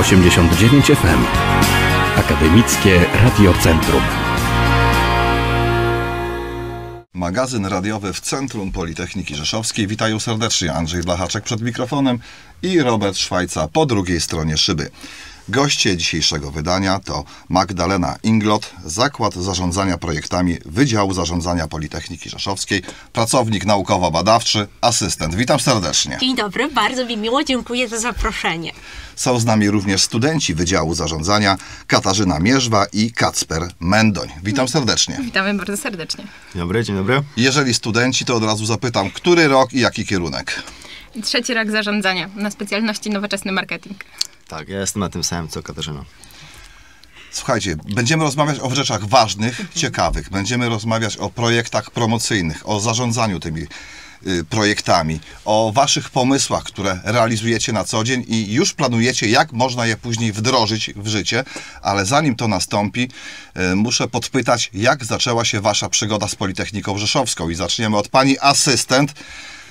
89 FM. Akademickie Radio Centrum. Magazyn radiowy w Centrum Politechniki Rzeszowskiej. Witają serdecznie Andrzej Blachaczek przed mikrofonem i Robert Szwajca po drugiej stronie szyby. Goście dzisiejszego wydania to Magdalena Inglot, Zakład Zarządzania Projektami Wydziału Zarządzania Politechniki Rzeszowskiej, pracownik naukowo-badawczy, asystent. Witam serdecznie. Dzień dobry, bardzo mi miło, dziękuję za zaproszenie. Są z nami również studenci Wydziału Zarządzania Katarzyna Mierzwa i Kacper Mendoń. Witam serdecznie. Witamy bardzo serdecznie. Dzień dobry, dzień dobry. Jeżeli studenci, to od razu zapytam, który rok i jaki kierunek? Trzeci rok zarządzania na specjalności nowoczesny marketing. Tak, ja jestem na tym samym co Katarzyna. Słuchajcie, będziemy rozmawiać o rzeczach ważnych, ciekawych. Będziemy rozmawiać o projektach promocyjnych, o zarządzaniu tymi y, projektami, o waszych pomysłach, które realizujecie na co dzień i już planujecie, jak można je później wdrożyć w życie, ale zanim to nastąpi, y, muszę podpytać, jak zaczęła się wasza przygoda z Politechniką Rzeszowską i zaczniemy od pani asystent.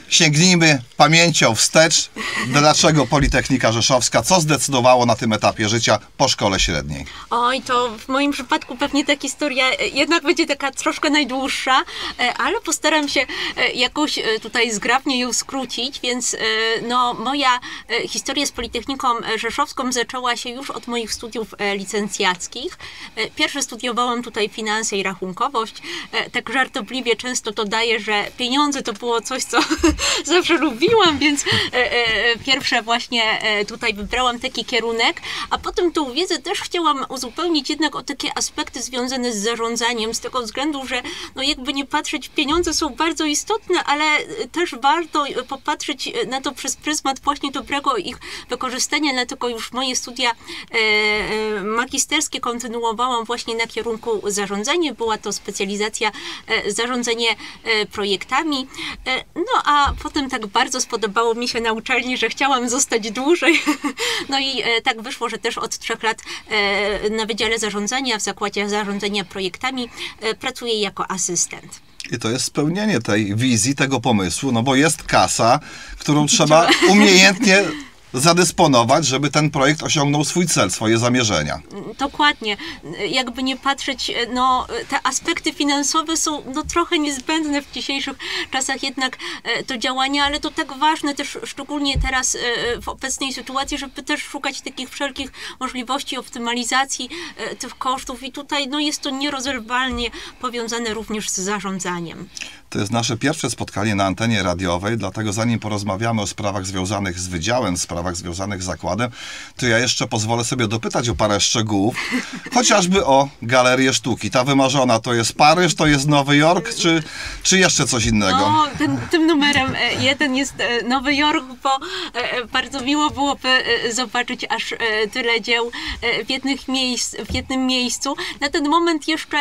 Sięgnijmy pamięcią wstecz, dlaczego Politechnika Rzeszowska, co zdecydowało na tym etapie życia po szkole średniej. Oj, to w moim przypadku pewnie ta historia e, jednak będzie taka troszkę najdłuższa, e, ale postaram się e, jakoś tutaj zgrabnie ją skrócić, więc no, moja historia z Politechniką Rzeszowską zaczęła się już od moich studiów licencjackich. Pierwsze studiowałam tutaj finanse i rachunkowość. Tak żartobliwie często to daję, że pieniądze to było coś, co zawsze lubiłam, więc e, e, pierwsze właśnie e, tutaj wybrałam taki kierunek, a potem tą wiedzę też chciałam uzupełnić jednak o takie aspekty związane z zarządzaniem, z tego względu, że no jakby nie patrzeć, pieniądze są bardzo istotne, ale też warto popatrzeć na to przez pryzmat właśnie dobrego ich wykorzystania, dlatego już moje studia magisterskie kontynuowałam właśnie na kierunku zarządzanie, była to specjalizacja zarządzanie projektami, no a potem tak bardzo spodobało mi się na uczelni, że chciałam zostać dłużej, no i e, tak wyszło, że też od trzech lat e, na Wydziale Zarządzania, w Zakładzie Zarządzania Projektami e, pracuję jako asystent. I to jest spełnienie tej wizji, tego pomysłu, no bo jest kasa, którą trzeba umiejętnie zadysponować, żeby ten projekt osiągnął swój cel, swoje zamierzenia. Dokładnie. Jakby nie patrzeć, no te aspekty finansowe są no, trochę niezbędne w dzisiejszych czasach jednak e, to działania, ale to tak ważne też szczególnie teraz e, w obecnej sytuacji, żeby też szukać takich wszelkich możliwości optymalizacji e, tych kosztów i tutaj no, jest to nierozerwalnie powiązane również z zarządzaniem. To jest nasze pierwsze spotkanie na antenie radiowej, dlatego zanim porozmawiamy o sprawach związanych z wydziałem, sprawach związanych z zakładem, to ja jeszcze pozwolę sobie dopytać o parę szczegółów, chociażby o galerię sztuki. Ta wymarzona to jest Paryż, to jest Nowy Jork, czy, czy jeszcze coś innego? No, ten, tym numerem e, jeden jest e, Nowy Jork, bo e, bardzo miło byłoby zobaczyć aż tyle dzieł w, jednych miejsc, w jednym miejscu. Na ten moment jeszcze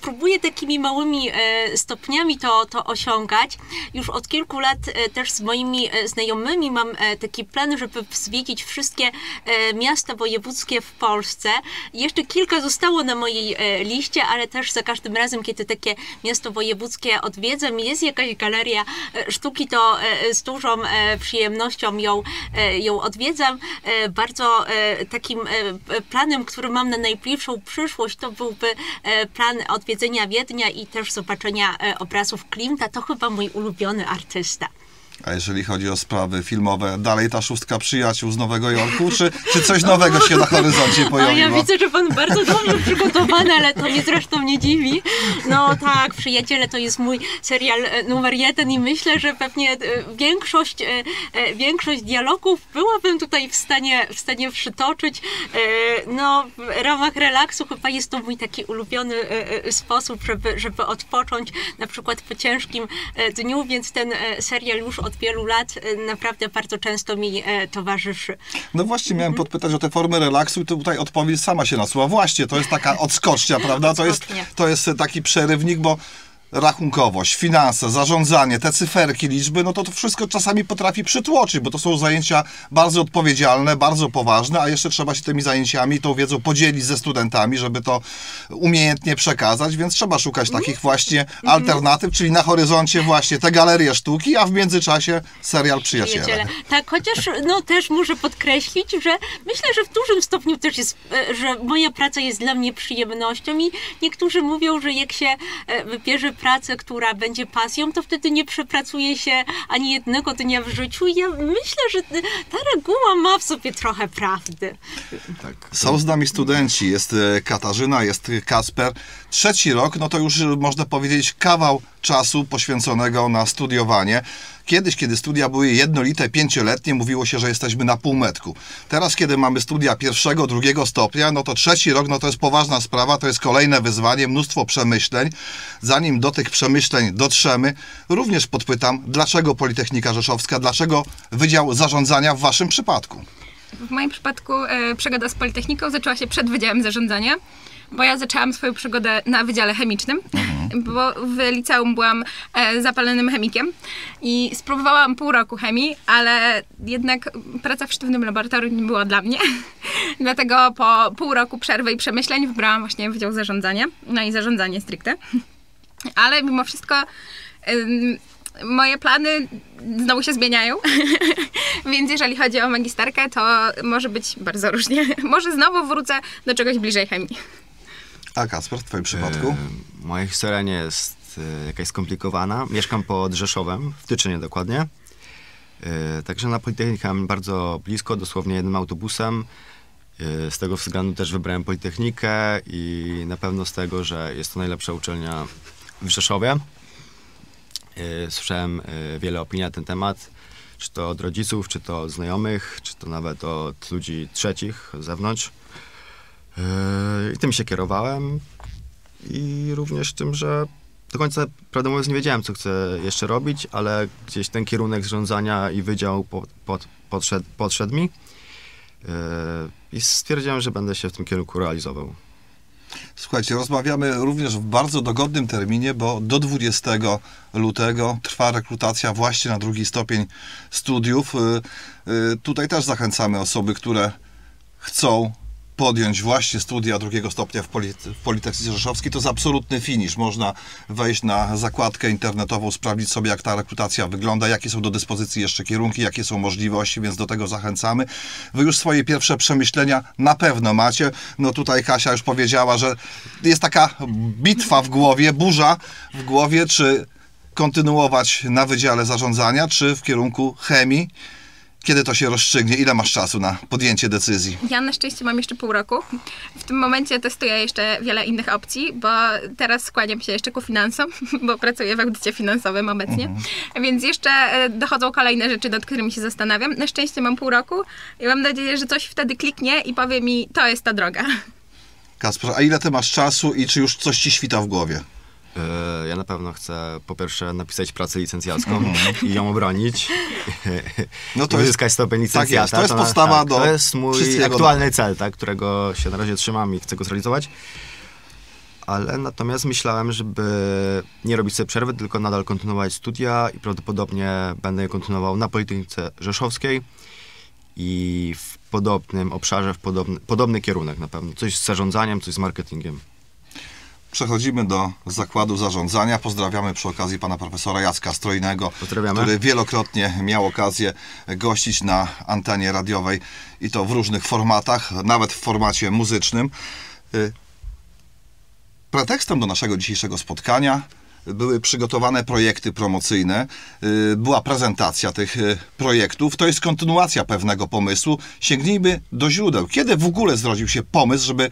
próbuję takimi małymi stopniami to, to osiągać. Już od kilku lat też z moimi znajomymi mam taki plan, żeby zwiedzić wszystkie e, miasta wojewódzkie w Polsce. Jeszcze kilka zostało na mojej e, liście, ale też za każdym razem, kiedy takie miasto wojewódzkie odwiedzam jest jakaś galeria e, sztuki, to z dużą przyjemnością ją, ją odwiedzam. Bardzo takim planem, który mam na najbliższą przyszłość, to byłby plan odwiedzenia Wiednia i też zobaczenia obrazów Klimta. To chyba mój ulubiony artysta. A jeżeli chodzi o sprawy filmowe, dalej ta szóstka przyjaciół z Nowego Jorku, czy, czy coś nowego się na horyzoncie pojawiło? ja widzę, że pan bardzo dobrze przygotowany, ale to mnie zresztą nie dziwi. No tak, Przyjaciele to jest mój serial e, numer jeden i myślę, że pewnie e, większość, e, większość dialogów byłabym tutaj w stanie, w stanie przytoczyć. No, w ramach relaksu chyba jest to mój taki ulubiony sposób, żeby, żeby odpocząć na przykład po ciężkim dniu, więc ten serial już od wielu lat e, naprawdę bardzo często mi e, towarzyszy. No właśnie, Mhm. miałem podpytać o te formy relaksu i tutaj odpowiedź sama się nasuwa. Właśnie, to jest taka odskocznia, prawda? To jest, to jest taki przerywnik, bo rachunkowość, finanse, zarządzanie, te cyferki, liczby, no to to wszystko czasami potrafi przytłoczyć, bo to są zajęcia bardzo odpowiedzialne, bardzo poważne, a jeszcze trzeba się tymi zajęciami, tą wiedzą podzielić ze studentami, żeby to umiejętnie przekazać, więc trzeba szukać takich właśnie alternatyw, czyli na horyzoncie właśnie te galerie sztuki, a w międzyczasie serial Przyjaciele. Przyjaciele. Tak, chociaż no też muszę podkreślić, że myślę, że w dużym stopniu też jest, e, że moja praca jest dla mnie przyjemnością i niektórzy mówią, że jak się e, wybierze pracę, która będzie pasją, to wtedy nie przepracuje się ani jednego dnia w życiu i ja myślę, że ta reguła ma w sobie trochę prawdy. Tak. Są z nami studenci, jest e, Katarzyna, jest Kasper. Trzeci rok, no to już e, można powiedzieć kawał czasu poświęconego na studiowanie. Kiedyś, kiedy studia były jednolite, pięcioletnie, mówiło się, że jesteśmy na półmetku. Teraz, kiedy mamy studia pierwszego, drugiego stopnia, no to trzeci rok, no to jest poważna sprawa, to jest kolejne wyzwanie, mnóstwo przemyśleń. Zanim do tych przemyśleń dotrzemy, również podpytam, dlaczego Politechnika Rzeszowska, dlaczego Wydział Zarządzania w Waszym przypadku? W moim przypadku e, przygoda z Politechniką zaczęła się przed Wydziałem Zarządzania, bo ja zaczęłam swoją przygodę na Wydziale Chemicznym, bo w liceum byłam e, zapalonym chemikiem i spróbowałam pół roku chemii, ale jednak praca w sztywnym laboratorium nie była dla mnie. Dlatego po pół roku przerwy i przemyśleń wybrałam właśnie Wydział Zarządzania, no i zarządzanie stricte. Ale mimo wszystko moje plany znowu się zmieniają, więc jeżeli chodzi o magisterkę, to może być bardzo różnie. Może znowu wrócę do czegoś bliżej chemii. A Kasper, w Twoim przypadku? E, moja historia nie jest e, jakaś skomplikowana. Mieszkam pod Rzeszowem, w Tyczynie dokładnie. E, także na Politechnikę mam bardzo blisko, dosłownie jednym autobusem. Z tego względu też wybrałem Politechnikę i na pewno z tego, że jest to najlepsza uczelnia w Rzeszowie. Słyszałem wiele opinii na ten temat, czy to od rodziców, czy to od znajomych, czy to nawet od ludzi trzecich z zewnątrz. E, I tym się kierowałem i również tym, że do końca, prawdę mówiąc, nie wiedziałem, co chcę jeszcze robić, ale gdzieś ten kierunek zarządzania i wydział po, pod, podszedł, podszedł mi e, i stwierdziłem, że będę się w tym kierunku realizował. Słuchajcie, rozmawiamy również w bardzo dogodnym terminie, bo do 20 lutego trwa rekrutacja właśnie na drugi stopień studiów. Y, y, Tutaj też zachęcamy osoby, które chcą podjąć właśnie studia drugiego stopnia w, Poli- w Politechnice Rzeszowskiej. To jest absolutny finisz. Można wejść na zakładkę internetową, sprawdzić sobie, jak ta rekrutacja wygląda, jakie są do dyspozycji jeszcze kierunki, jakie są możliwości, więc do tego zachęcamy. Wy już swoje pierwsze przemyślenia na pewno macie. No tutaj Kasia już powiedziała, że jest taka bitwa w głowie, burza w głowie, czy kontynuować na Wydziale Zarządzania, czy w kierunku chemii. Kiedy to się rozstrzygnie? Ile masz czasu na podjęcie decyzji? Ja na szczęście mam jeszcze pół roku. W tym momencie testuję jeszcze wiele innych opcji, bo teraz skłaniam się jeszcze ku finansom, bo pracuję w audycie finansowym obecnie. Więc jeszcze e, dochodzą kolejne rzeczy, nad którymi się zastanawiam. Na szczęście mam pół roku i mam nadzieję, że coś wtedy kliknie i powie mi, to jest ta droga. Kasper, a ile ty masz czasu i czy już coś ci świta w głowie? E, Ja na pewno chcę po pierwsze napisać pracę licencjacką i ją obronić. No to jest- uzyskać stopień tak jest, licencjata. to jest podstawa tak, do To jest mój wszystkiego aktualny cel, tak, którego się na razie trzymam i chcę go zrealizować. Ale natomiast myślałem, żeby nie robić sobie przerwy, tylko nadal kontynuować studia i prawdopodobnie będę je kontynuował na Politechnice Rzeszowskiej i w podobnym obszarze, w podobny, podobny kierunek na pewno. Coś z zarządzaniem, coś z marketingiem. Przechodzimy do zakładu zarządzania. Pozdrawiamy przy okazji pana profesora Jacka Strojnego, który wielokrotnie miał okazję gościć na antenie radiowej i to w różnych formatach, nawet w formacie muzycznym. Y, Pretekstem do naszego dzisiejszego spotkania były przygotowane projekty promocyjne, y, była prezentacja tych y, projektów. To jest kontynuacja pewnego pomysłu. Sięgnijmy do źródeł. Kiedy w ogóle zrodził się pomysł, żeby y,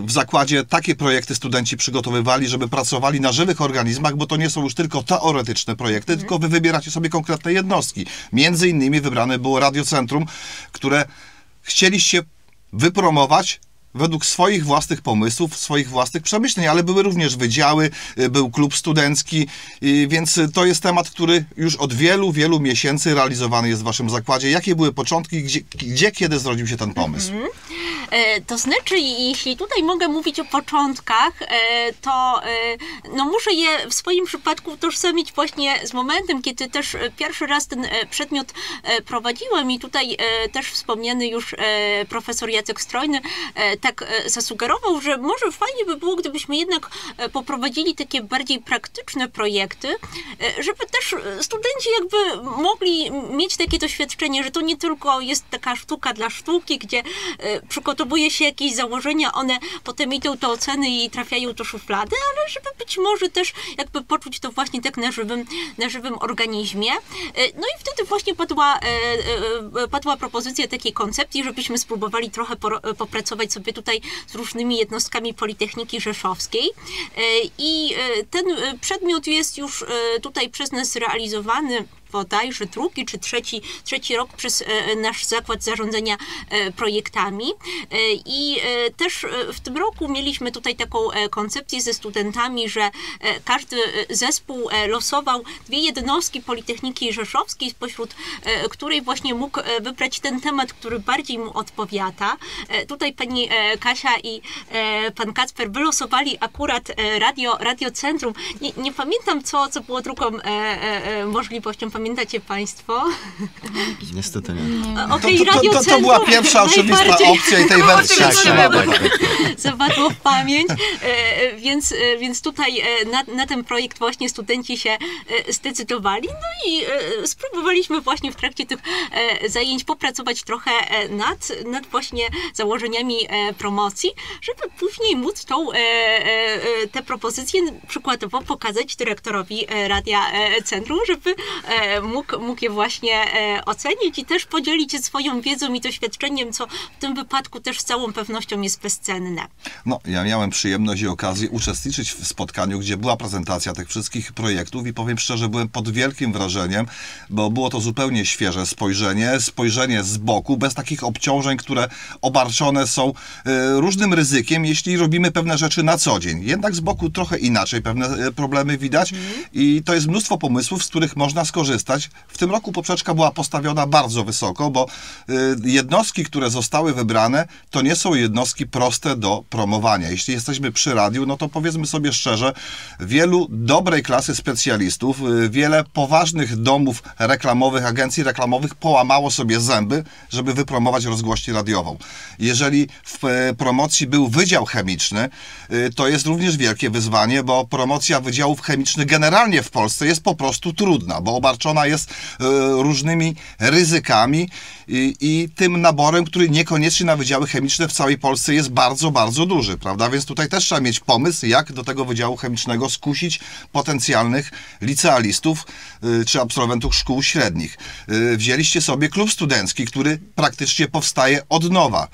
w zakładzie takie projekty studenci przygotowywali, żeby pracowali na żywych organizmach, bo to nie są już tylko teoretyczne projekty, tylko wy wybieracie sobie konkretne jednostki. Między innymi wybrane było Radiocentrum, które chcieliście wypromować według swoich własnych pomysłów, swoich własnych przemyśleń, ale były również wydziały, y, był klub studencki, y, więc to jest temat, który już od wielu, wielu miesięcy realizowany jest w waszym zakładzie. Jakie były początki, gdzie, gdzie kiedy zrodził się ten pomysł? E, To znaczy, jeśli tutaj mogę mówić o początkach, e, to e, no muszę je w swoim przypadku utożsamić właśnie z momentem, kiedy też pierwszy raz ten przedmiot prowadziłam i tutaj też wspomniany już profesor Jacek Strojny tak e, zasugerował, że może fajnie by było, gdybyśmy jednak e, poprowadzili takie bardziej praktyczne projekty, e, żeby też studenci jakby mogli mieć takie doświadczenie, że to nie tylko jest taka sztuka dla sztuki, gdzie przygotowuje się jakieś założenia, one potem idą do oceny i trafiają do szuflady, ale żeby być może też jakby poczuć to właśnie tak na żywym, na żywym organizmie. No i wtedy właśnie padła, padła propozycja takiej koncepcji, żebyśmy spróbowali trochę popracować sobie tutaj z różnymi jednostkami Politechniki Rzeszowskiej. E, I e, ten e, przedmiot jest już tutaj przez nas realizowany bodajże drugi czy trzeci, trzeci rok przez e, nasz zakład zarządzania e, projektami. E, I e, też e, w tym roku mieliśmy tutaj taką e, koncepcję ze studentami, że e, każdy e, zespół e, losował dwie jednostki Politechniki Rzeszowskiej, spośród e, której właśnie mógł e, wybrać ten temat, który bardziej mu odpowiada. E, Tutaj pani e, Kasia i e, pan Kacper wylosowali akurat e, radio, radiocentrum. Nie, nie pamiętam, co, co było drugą e, e, e, możliwością. Pamiętacie Państwo? Niestety nie. O- Okej, to, to, to, była pierwsza oczywista opcja i tej wersji się Tak, zapadło w pamięć, e, więc, e, więc tutaj e, na, na ten projekt właśnie studenci się e, zdecydowali, no i e, spróbowaliśmy właśnie w trakcie tych e, zajęć popracować trochę e, nad, nad właśnie założeniami e, promocji, żeby później móc tą, e, e, e, te propozycje przykładowo pokazać dyrektorowi e, Radia e, Centrum, żeby e, mógł, mógł je właśnie e, ocenić i też podzielić się swoją wiedzą i doświadczeniem, co w tym wypadku też z całą pewnością jest bezcenne. No, ja miałem przyjemność i okazję uczestniczyć w spotkaniu, gdzie była prezentacja tych wszystkich projektów i powiem szczerze, byłem pod wielkim wrażeniem, bo było to zupełnie świeże spojrzenie, spojrzenie z boku, bez takich obciążeń, które obarczone są e, różnym ryzykiem, jeśli robimy pewne rzeczy na co dzień. Jednak z boku trochę inaczej pewne e, problemy widać i to jest mnóstwo pomysłów, z których można skorzystać. W tym roku poprzeczka była postawiona bardzo wysoko, bo e, jednostki, które zostały wybrane, to nie są jednostki proste do promowania. Jeśli jesteśmy przy radiu, no to powiedzmy sobie szczerze, wielu dobrej klasy specjalistów, y, wiele poważnych domów reklamowych, agencji reklamowych połamało sobie zęby, żeby wypromować rozgłośnię radiową. Jeżeli w e, promocji był wydział chemiczny, y, to jest również wielkie wyzwanie, bo promocja wydziałów chemicznych generalnie w Polsce jest po prostu trudna, bo obarczona jest e, różnymi ryzykami i, i tym naborem, który niekoniecznie na wydziały chemiczne w całej Polsce jest bardzo, bardzo duży, prawda? Więc tutaj też trzeba mieć pomysł, jak do tego wydziału chemicznego skusić potencjalnych licealistów y, czy absolwentów szkół średnich. Y, Wzięliście sobie klub studencki, który praktycznie powstaje od nowa.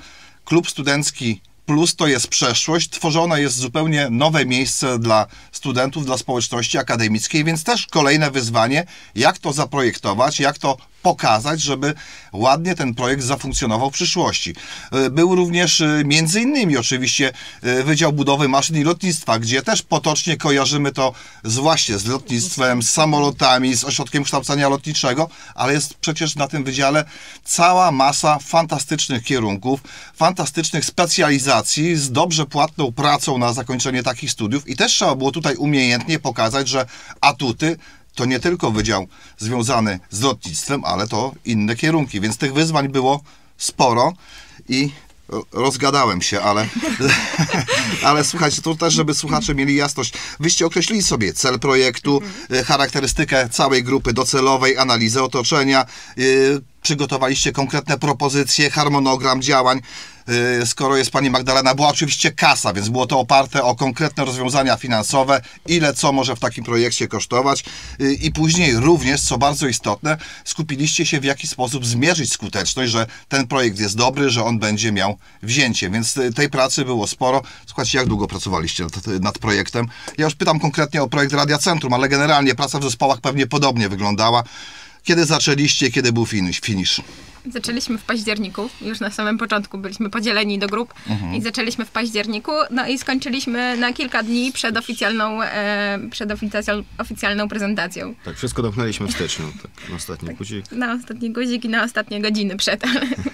Klub studencki Plus to jest przeszłość, tworzone jest zupełnie nowe miejsce dla studentów, dla społeczności akademickiej, więc też kolejne wyzwanie, jak to zaprojektować, jak to pokazać, żeby ładnie ten projekt zafunkcjonował w przyszłości. Y, Był również y, między innymi oczywiście y, Wydział Budowy Maszyn i Lotnictwa, gdzie też potocznie kojarzymy to z właśnie z lotnictwem, z samolotami, z ośrodkiem kształcenia lotniczego, ale jest przecież na tym wydziale cała masa fantastycznych kierunków, fantastycznych specjalizacji z dobrze płatną pracą na zakończenie takich studiów i też trzeba było tutaj umiejętnie pokazać, że atuty to nie tylko wydział związany z lotnictwem, ale to inne kierunki, więc tych wyzwań było sporo i ro- rozgadałem się, ale, ale słuchajcie, to też, żeby słuchacze mieli jasność, wyście określili sobie cel projektu, e, charakterystykę całej grupy docelowej, analizę otoczenia, e, przygotowaliście konkretne propozycje, harmonogram działań. E, Skoro jest pani Magdalena, była oczywiście kasa, więc było to oparte o konkretne rozwiązania finansowe, ile co może w takim projekcie kosztować E, i później również, co bardzo istotne, skupiliście się w jaki sposób zmierzyć skuteczność, że ten projekt jest dobry, że on będzie miał wzięcie, więc e, tej pracy było sporo. Słuchajcie, jak długo pracowaliście nad, nad projektem? Ja już pytam konkretnie o projekt Radia Centrum, ale generalnie praca w zespołach pewnie podobnie wyglądała. Kiedy zaczęliście, kiedy był finish? Zaczęliśmy w październiku, już na samym początku byliśmy podzieleni do grup i zaczęliśmy w październiku, no i skończyliśmy na kilka dni przed oficjalną, e, przed oficjal, oficjalną prezentacją. Tak, wszystko domknęliśmy w styczniu, tak, na ostatni guzik. Na ostatni guzik i na ostatnie godziny przed.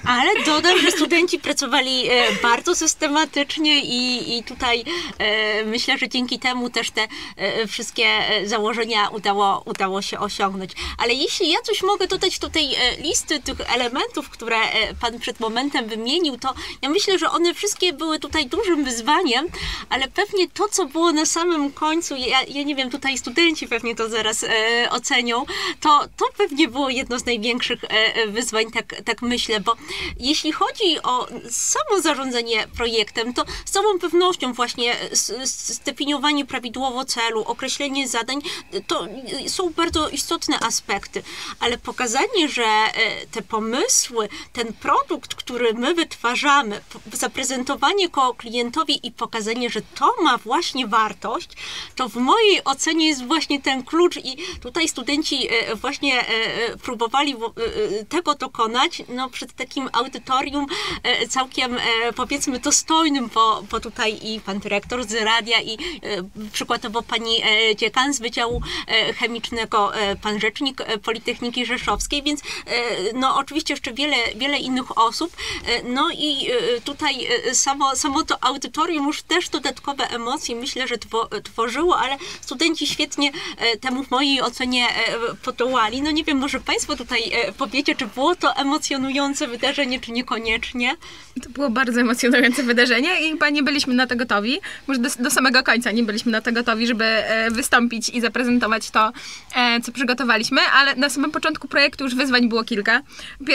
Ale dodam, że studenci pracowali e, bardzo systematycznie i, i tutaj e, myślę, że dzięki temu też te e, wszystkie e, założenia udało, udało się osiągnąć. Ale jeśli ja coś mogę dodać do tej e, listy tych elementów, które e, Pan przed momentem wymienił, to ja myślę, że one wszystkie były tutaj dużym wyzwaniem, ale pewnie to, co było na samym końcu, ja, ja nie wiem, tutaj studenci pewnie to zaraz e, ocenią, to, to pewnie było jedno z największych e, e, wyzwań, tak, tak myślę, bo jeśli chodzi o samo zarządzanie projektem, to z całą pewnością właśnie s- zdefiniowanie prawidłowo celu, określenie zadań, to są bardzo istotne aspekty, ale pokazanie, że e, te pomysły, ten produkt, który my wytwarzamy, zaprezentowanie go klientowi i pokazanie, że to ma właśnie wartość, to w mojej ocenie jest właśnie ten klucz i tutaj studenci e, właśnie e, e, próbowali tego dokonać, no przed takim audytorium całkiem powiedzmy dostojnym, bo, bo tutaj i pan dyrektor z radia i przykładowo pani dziekan z Wydziału Chemicznego, pan rzecznik Politechniki Rzeszowskiej, więc no oczywiście jeszcze wiele, wiele innych osób. E, No i e, tutaj e, samo, samo to audytorium już też dodatkowe emocje myślę, że two, tworzyło, ale studenci świetnie temu w mojej ocenie podołali. No nie wiem, może Państwo tutaj powiecie, czy było to emocjonujące wydarzenie, czy niekoniecznie? To było bardzo emocjonujące wydarzenie i chyba nie byliśmy na to gotowi. Może do, do samego końca nie byliśmy na to gotowi, żeby wystąpić i zaprezentować to, co przygotowaliśmy, ale na samym początku projektu już wyzwań było kilka.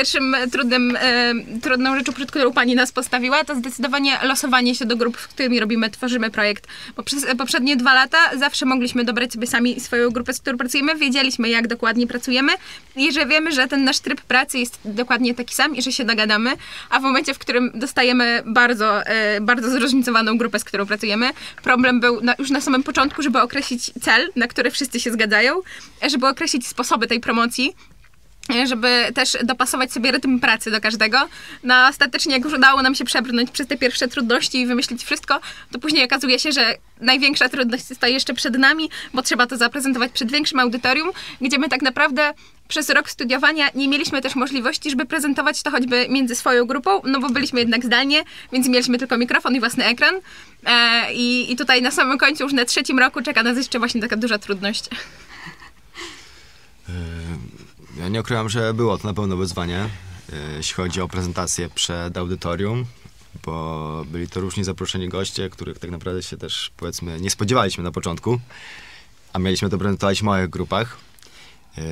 Pierwszym e, trudnym, e, trudną rzeczą, przed którą pani nas postawiła, to zdecydowanie losowanie się do grup, z którymi robimy, tworzymy projekt. Bo przez e, poprzednie dwa lata zawsze mogliśmy dobrać sobie sami swoją grupę, z którą pracujemy, wiedzieliśmy, jak dokładnie pracujemy. I że wiemy, że ten nasz tryb pracy jest dokładnie taki sam i że się dogadamy, a w momencie, w którym dostajemy bardzo, e, bardzo zróżnicowaną grupę, z którą pracujemy, problem był na, już na samym początku, żeby określić cel, na który wszyscy się zgadzają, żeby określić sposoby tej promocji, żeby też dopasować sobie rytm pracy do każdego. No ostatecznie jak już udało nam się przebrnąć przez te pierwsze trudności i wymyślić wszystko, to później okazuje się, że największa trudność stoi jeszcze przed nami, bo trzeba to zaprezentować przed większym audytorium, gdzie my tak naprawdę przez rok studiowania nie mieliśmy też możliwości, żeby prezentować to choćby między swoją grupą, no bo byliśmy jednak zdalnie, więc mieliśmy tylko mikrofon i własny ekran. E, i, I tutaj na samym końcu, już na trzecim roku, czeka nas jeszcze właśnie taka duża trudność. Ja nie ukrywam, że było to na pewno wyzwanie, e, jeśli chodzi o prezentację przed audytorium, bo byli to różni zaproszeni goście, których tak naprawdę się też, powiedzmy, nie spodziewaliśmy na początku, a mieliśmy to prezentować w małych grupach. E,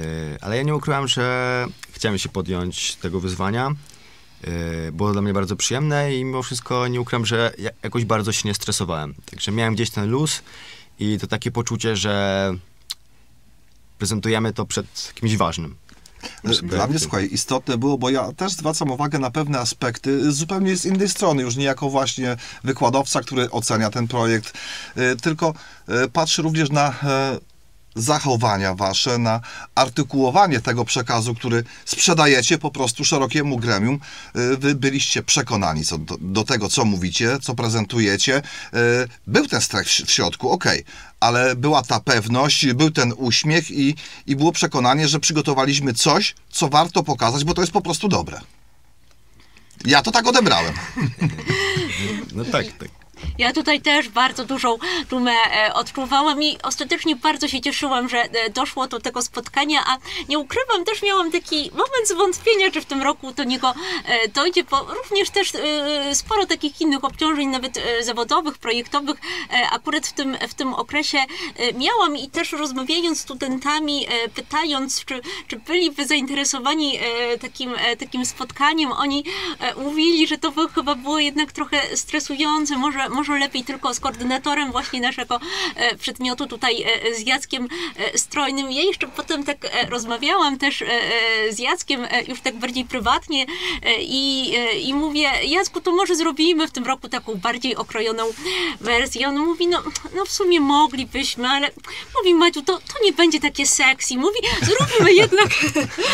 Ale ja nie ukrywam, że chciałem się podjąć tego wyzwania. E, Było dla mnie bardzo przyjemne i mimo wszystko nie ukrywam, że ja- jakoś bardzo się nie stresowałem. Także miałem gdzieś ten luz i to takie poczucie, że prezentujemy to przed kimś ważnym. Dla mnie, słuchaj, istotne było, bo ja też zwracam uwagę na pewne aspekty zupełnie z innej strony, już nie jako właśnie wykładowca, który ocenia ten projekt, y, tylko y, patrzę również na e, zachowania wasze, na artykułowanie tego przekazu, który sprzedajecie po prostu szerokiemu gremium. Y, Wy byliście przekonani co do, do tego, co mówicie, co prezentujecie. Y, Był ten strach w, środku, okej, ale była ta pewność, był ten uśmiech i, i było przekonanie, że przygotowaliśmy coś, co warto pokazać, bo to jest po prostu dobre. Ja to tak odebrałem. No tak, tak. Ja tutaj też bardzo dużą dumę e, odczuwałam i ostatecznie bardzo się cieszyłam, że e, doszło do tego spotkania, a nie ukrywam, też miałam taki moment zwątpienia, czy w tym roku do niego e, dojdzie, bo również też sporo takich innych obciążeń, nawet zawodowych, projektowych, akurat w tym, w tym okresie miałam i też rozmawiając z studentami, pytając, czy, czy byliby zainteresowani takim, takim spotkaniem, oni mówili, że to by chyba było jednak trochę stresujące, może, może lepiej tylko z koordynatorem właśnie naszego e, przedmiotu tutaj e, z Jackiem e, Strojnym. Ja jeszcze potem tak e, rozmawiałam też e, e, z Jackiem e, już tak bardziej prywatnie e, i, e, i mówię, Jacku, to może zrobimy w tym roku taką bardziej okrojoną wersję. On mówi, no, no w sumie moglibyśmy, ale mówi Maciu, to, to nie będzie takie sexy. Mówi, zróbmy jednak,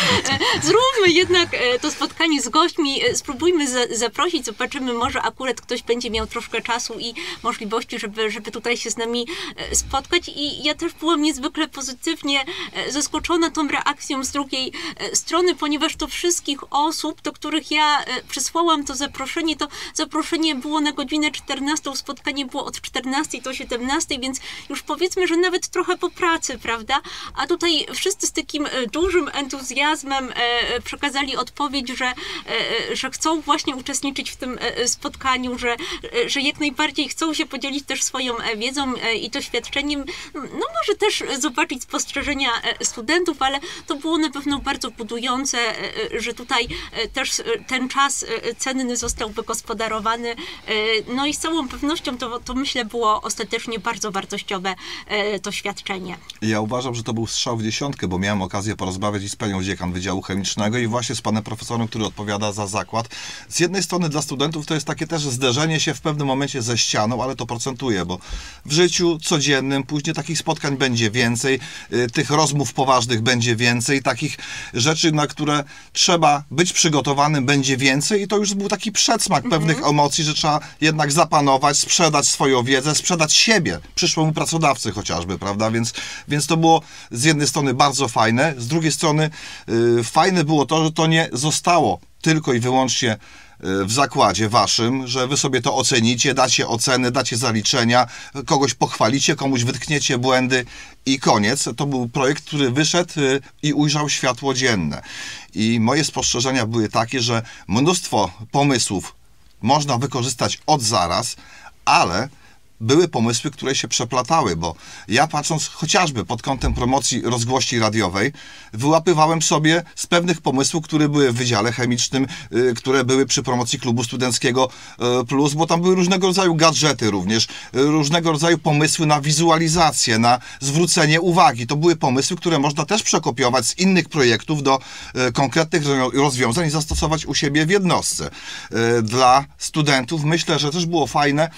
zróbmy jednak e, to spotkanie z gośćmi, e, spróbujmy za, zaprosić, zobaczymy, może akurat ktoś będzie miał troszkę czasu i możliwości, żeby, żeby tutaj się z nami e, spotkać. I ja też byłam niezwykle pozytywnie e, zaskoczona tą reakcją z drugiej e, strony, ponieważ to wszystkich osób, do których ja przysłałam to zaproszenie, to zaproszenie było na godzinę 14, spotkanie było od 14 do 17, więc już powiedzmy, że nawet trochę po pracy, prawda? A tutaj wszyscy z takim dużym entuzjazmem przekazali odpowiedź, że, że chcą właśnie uczestniczyć w tym spotkaniu, że, że jak najbardziej chcą się podzielić też swoją e, wiedzą e, i doświadczeniem. No może też zobaczyć spostrzeżenia e, studentów, ale to było na pewno bardzo budujące, że tutaj też ten czas cenny został wygospodarowany. No i z całą pewnością to, to myślę było ostatecznie bardzo wartościowe doświadczenie. Ja uważam, że to był strzał w dziesiątkę, bo miałem okazję porozmawiać z panią dziekan Wydziału Chemicznego i właśnie z panem profesorem, który odpowiada za zakład. Z jednej strony dla studentów to jest takie też zderzenie się w pewnym momencie ze ścianą, ale to procentuje, bo w życiu codziennym później takich spotkań będzie więcej, y, tych rozmów poważnych będzie więcej, takich rzeczy, na które trzeba być przygotowanym będzie więcej i to już był taki przedsmak pewnych emocji, że trzeba jednak zapanować, sprzedać swoją wiedzę, sprzedać siebie przyszłemu pracodawcy chociażby, prawda? Więc, więc to było z jednej strony bardzo fajne, z drugiej strony y, fajne było to, że to nie zostało tylko i wyłącznie w zakładzie waszym, że wy sobie to ocenicie, dacie oceny, dacie zaliczenia, kogoś pochwalicie, komuś wytkniecie błędy i koniec. To był projekt, który wyszedł y, i ujrzał światło dzienne. I moje spostrzeżenia były takie, że mnóstwo pomysłów można wykorzystać od zaraz, ale były pomysły, które się przeplatały, bo ja patrząc chociażby pod kątem promocji rozgłości radiowej, wyłapywałem sobie z pewnych pomysłów, które były w Wydziale Chemicznym, y, które były przy promocji klubu studenckiego y, Plus, bo tam były różnego rodzaju gadżety również, y, różnego rodzaju pomysły na wizualizację, na zwrócenie uwagi. To były pomysły, które można też przekopiować z innych projektów do konkretnych ro- rozwiązań i zastosować u siebie w jednostce. Dla studentów myślę, że też było fajne,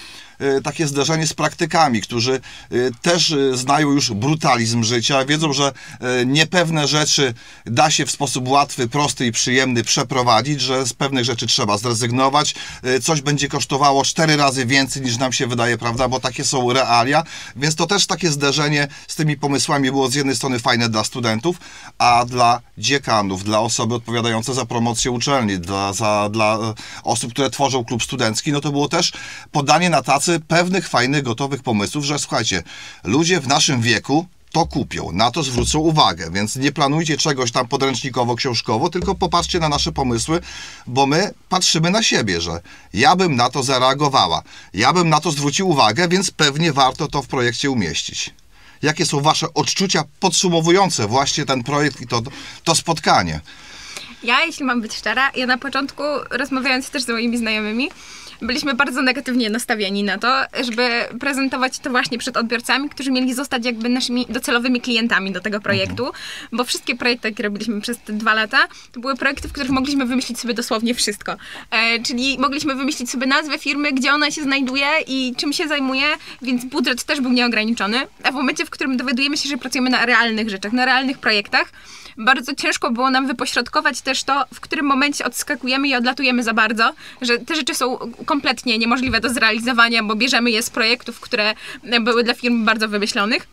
takie zderzenie z praktykami, którzy y, też y, znają już brutalizm życia, wiedzą, że niepewne rzeczy da się w sposób łatwy, prosty i przyjemny przeprowadzić, że z pewnych rzeczy trzeba zrezygnować, coś będzie kosztowało cztery razy więcej niż nam się wydaje, prawda, bo takie są realia, więc to też takie zderzenie z tymi pomysłami było z jednej strony fajne dla studentów, a dla dziekanów, dla osoby odpowiadające za promocję uczelni, dla, za, dla e, osób, które tworzą klub studencki, no to było też podanie na tacy pewnych fajnych, gotowych pomysłów, że słuchajcie, ludzie w naszym wieku to kupią, na to zwrócą uwagę, więc nie planujcie czegoś tam podręcznikowo-książkowo, tylko popatrzcie na nasze pomysły, bo my patrzymy na siebie, że ja bym na to zareagowała, ja bym na to zwrócił uwagę, więc pewnie warto to w projekcie umieścić. Jakie są Wasze odczucia podsumowujące właśnie ten projekt i to, to spotkanie? Ja, jeśli mam być szczera, ja na początku, rozmawiając też z moimi znajomymi, byliśmy bardzo negatywnie nastawieni na to, żeby prezentować to właśnie przed odbiorcami, którzy mieli zostać jakby naszymi docelowymi klientami do tego projektu, bo wszystkie projekty, jakie robiliśmy przez te dwa lata, to były projekty, w których mogliśmy wymyślić sobie dosłownie wszystko. E, czyli mogliśmy wymyślić sobie nazwę firmy, gdzie ona się znajduje i czym się zajmuje, więc budżet też był nieograniczony, a w momencie, w którym dowiadujemy się, że pracujemy na realnych rzeczach, na realnych projektach, bardzo ciężko było nam wypośrodkować też to, w którym momencie odskakujemy i odlatujemy za bardzo, że te rzeczy są kompletnie niemożliwe do zrealizowania, bo bierzemy je z projektów, które były dla firm bardzo wymyślonych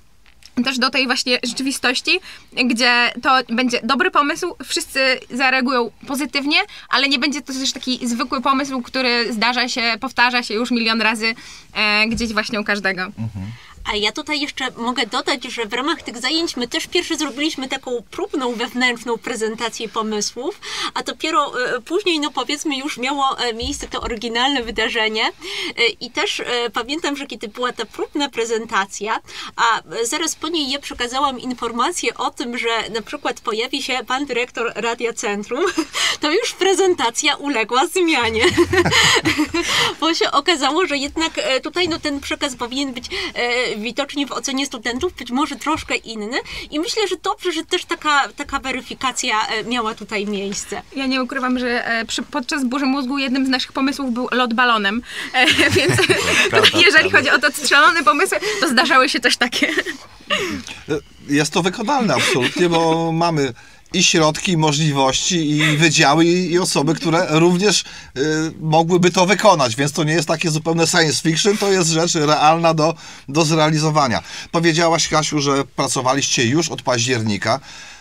też do tej właśnie rzeczywistości, gdzie to będzie dobry pomysł, wszyscy zareagują pozytywnie, ale nie będzie to też taki zwykły pomysł, który zdarza się, powtarza się już milion razy e, gdzieś właśnie u każdego. A ja tutaj jeszcze mogę dodać, że w ramach tych zajęć my też pierwszy zrobiliśmy taką próbną wewnętrzną prezentację pomysłów, a dopiero e, później, no powiedzmy, już miało e, miejsce to oryginalne wydarzenie. E, I też pamiętam, że kiedy była ta próbna prezentacja, a zaraz po niej ja przekazałam informację o tym, że na przykład pojawi się pan dyrektor Radia Centrum, to już prezentacja uległa zmianie. Bo się okazało, że jednak tutaj no, ten przekaz powinien być widocznie w ocenie studentów, być może troszkę inny. I myślę, że dobrze, że też taka, taka weryfikacja e, miała tutaj miejsce. Ja nie ukrywam, że e, przy, podczas burzy mózgu jednym z naszych pomysłów był lot balonem, e, więc prawda, jeżeli prawda. chodzi o to strzelone pomysły, to zdarzały się też takie. Jest to wykonalne absolutnie, bo mamy i środki, i możliwości, i wydziały, i, osoby, które również y, mogłyby to wykonać, więc to nie jest takie zupełne science fiction, to jest rzecz realna do, do zrealizowania. Powiedziałaś, Kasiu, że pracowaliście już od października,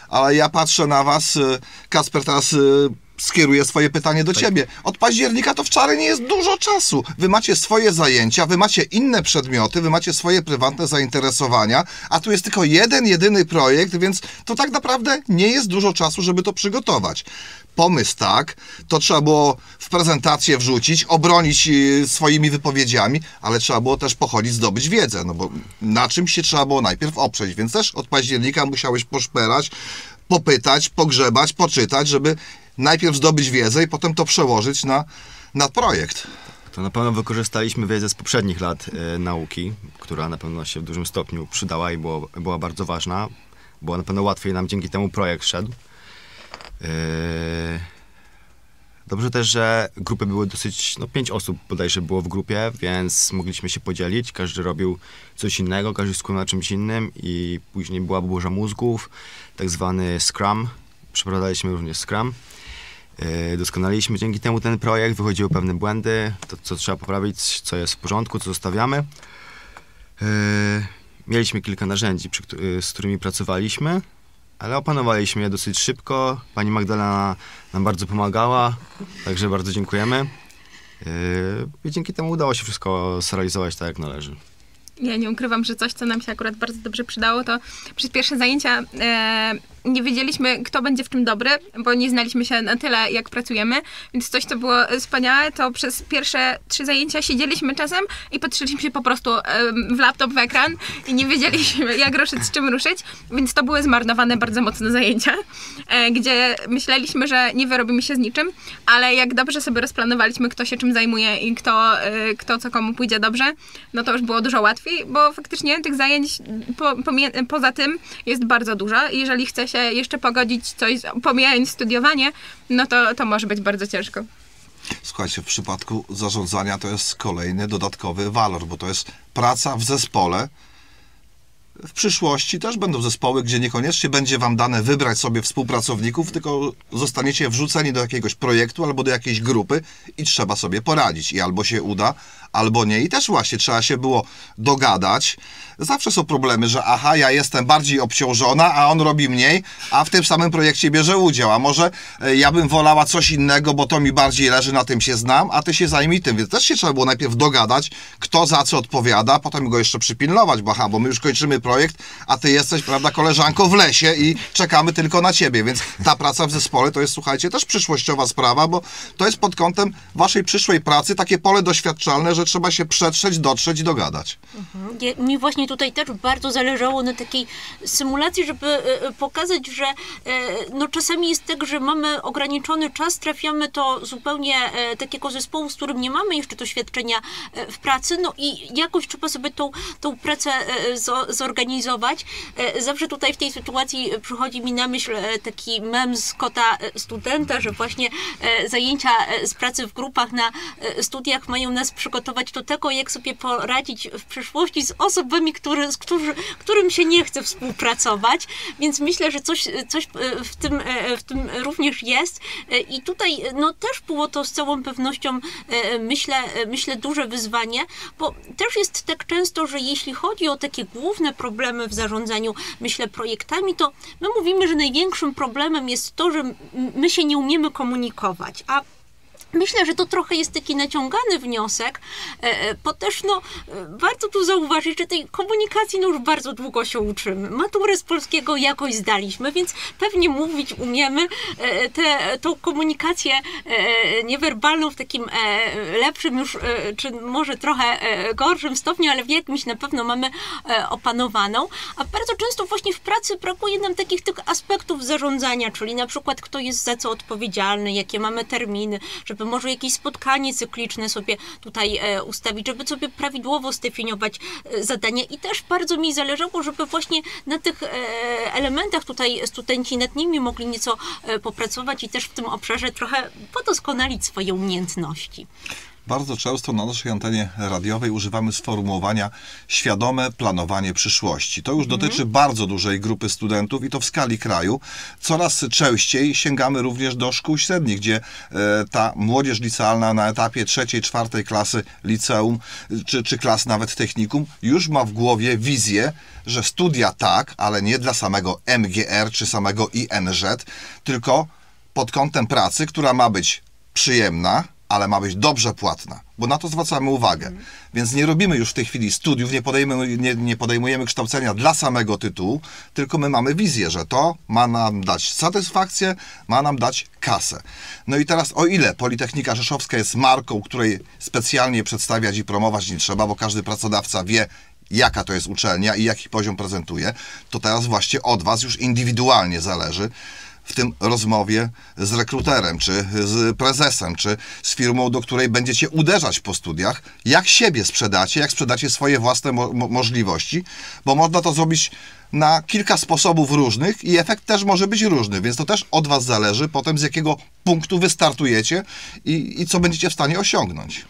ale ja patrzę na was, y, Kacper teraz y, skieruję swoje pytanie do ciebie. Od października to wcale nie jest dużo czasu. Wy macie swoje zajęcia, wy macie inne przedmioty, wy macie swoje prywatne zainteresowania, a tu jest tylko jeden, jedyny projekt, więc to tak naprawdę nie jest dużo czasu, żeby to przygotować. Pomysł tak, to trzeba było w prezentację wrzucić, obronić y, swoimi wypowiedziami, ale trzeba było też pochodzić, zdobyć wiedzę, no bo na czymś się trzeba było najpierw oprzeć, więc też od października musiałeś poszperać, popytać, pogrzebać, poczytać, żeby najpierw zdobyć wiedzę i potem to przełożyć na, na projekt. To na pewno wykorzystaliśmy wiedzę z poprzednich lat e, nauki, która na pewno się w dużym stopniu przydała i było, była bardzo ważna. Było na pewno łatwiej nam dzięki temu projekt szedł. E, Dobrze też, że grupy były dosyć, no pięć osób bodajże było w grupie, więc mogliśmy się podzielić. Każdy robił coś innego, każdy skupiał na czymś innym i później była burza mózgów, tak zwany Scrum. Przeprowadzaliśmy również Scrum. Yy, Doskonaliliśmy dzięki temu ten projekt, wychodziły pewne błędy, to co trzeba poprawić, co jest w porządku, co zostawiamy. Yy, Mieliśmy kilka narzędzi, yy, z którymi pracowaliśmy, ale opanowaliśmy je dosyć szybko. Pani Magdalena nam bardzo pomagała, także bardzo dziękujemy. I dzięki temu udało się wszystko zrealizować tak, jak należy. Ja nie ukrywam, że coś, co nam się akurat bardzo dobrze przydało, to przez pierwsze zajęcia e, nie wiedzieliśmy, kto będzie w czym dobry, bo nie znaliśmy się na tyle, jak pracujemy, więc coś, co było wspaniałe, to przez pierwsze trzy zajęcia siedzieliśmy czasem i patrzyliśmy się po prostu w laptop, w ekran i nie wiedzieliśmy, jak ruszyć, z czym ruszyć, więc to były zmarnowane bardzo mocno zajęcia, e, gdzie myśleliśmy, że nie wyrobimy się z niczym, ale jak dobrze sobie rozplanowaliśmy, kto się czym zajmuje i kto, e, kto co komu pójdzie dobrze, no to już było dużo łatwiej, bo faktycznie tych zajęć po, pomie- poza tym jest bardzo dużo i jeżeli chce się jeszcze pogodzić coś, pomijając studiowanie, no to, to może być bardzo ciężko. Słuchajcie, w przypadku zarządzania to jest kolejny dodatkowy walor, bo to jest praca w zespole. W przyszłości też będą zespoły, gdzie niekoniecznie będzie Wam dane wybrać sobie współpracowników, tylko zostaniecie wrzuceni do jakiegoś projektu albo do jakiejś grupy i trzeba sobie poradzić. I albo się uda, albo nie. I też właśnie trzeba się było dogadać. Zawsze są problemy, że aha, ja jestem bardziej obciążona, a on robi mniej, a w tym samym projekcie bierze udział. A może e, ja bym wolała coś innego, bo to mi bardziej leży, na tym się znam, a ty się zajmij tym. Więc też się trzeba było najpierw dogadać, kto za co odpowiada, potem go jeszcze przypilnować, bo aha, bo my już kończymy projekt, a ty jesteś, prawda, koleżanką w lesie i czekamy tylko na ciebie. Więc ta praca w zespole to jest, słuchajcie, też przyszłościowa sprawa, bo to jest pod kątem waszej przyszłej pracy takie pole doświadczalne, że trzeba się przetrzeć, dotrzeć i dogadać. Ja- Mi właśnie tutaj też bardzo zależało na takiej symulacji, żeby e, e, pokazać, że e, no czasami jest tak, że mamy ograniczony czas, trafiamy do zupełnie takiego zespołu, z którym nie mamy jeszcze doświadczenia w pracy, no i jakoś trzeba sobie tą, tą pracę zo- zorganizować. Zawsze tutaj w tej sytuacji przychodzi mi na myśl taki mem z kota studenta, że właśnie zajęcia z pracy w grupach na studiach mają nas przygotować do tego, jak sobie poradzić w przyszłości z osobami, który, z którzy, którym się nie chce współpracować, więc myślę, że coś, coś e, w, tym, e, w tym również jest. E, i tutaj e, no, też było to z całą pewnością e, myślę, e, myślę duże wyzwanie, bo też jest tak często, że jeśli chodzi o takie główne problemy w zarządzaniu, myślę, projektami, to my mówimy, że największym problemem jest to, że my się nie umiemy komunikować, a Myślę, że to trochę jest taki naciągany wniosek, e, e, bo też no, warto tu zauważyć, że tej komunikacji no już bardzo długo się uczymy. Maturę z polskiego jakoś zdaliśmy, więc pewnie mówić umiemy. E, tą komunikację niewerbalną w takim lepszym już, czy może trochę gorszym stopniu, ale w jakimś na pewno mamy opanowaną. A bardzo często właśnie w pracy brakuje nam takich tych aspektów zarządzania, czyli na przykład kto jest za co odpowiedzialny, jakie mamy terminy, żeby żeby może jakieś spotkanie cykliczne sobie tutaj e, ustawić, żeby sobie prawidłowo zdefiniować e, zadania i też bardzo mi zależało, żeby właśnie na tych e, elementach tutaj studenci nad nimi mogli nieco popracować i też w tym obszarze trochę podoskonalić swoje umiejętności. Bardzo często na naszej antenie radiowej używamy sformułowania świadome planowanie przyszłości. To już dotyczy bardzo dużej grupy studentów i to w skali kraju. Coraz częściej sięgamy również do szkół średnich, gdzie e, ta młodzież licealna na etapie trzeciej, czwartej klasy liceum, czy, czy klas nawet technikum, już ma w głowie wizję, że studia tak, ale nie dla samego MGR czy samego INZ, tylko pod kątem pracy, która ma być przyjemna, ale ma być dobrze płatna, bo na to zwracamy uwagę. Więc nie robimy już w tej chwili studiów, nie podejmujemy, nie, nie podejmujemy kształcenia dla samego tytułu, tylko my mamy wizję, że to ma nam dać satysfakcję, ma nam dać kasę. No i teraz o ile Politechnika Rzeszowska jest marką, której specjalnie przedstawiać i promować nie trzeba, bo każdy pracodawca wie, jaka to jest uczelnia i jaki poziom prezentuje, to teraz właśnie od Was już indywidualnie zależy, w tym rozmowie z rekruterem, czy z prezesem, czy z firmą, do której będziecie uderzać po studiach, jak siebie sprzedacie, jak sprzedacie swoje własne mo mo możliwości, bo można to zrobić na kilka sposobów różnych i efekt też może być różny, więc to też od Was zależy potem z jakiego punktu wystartujecie i, i co będziecie w stanie osiągnąć.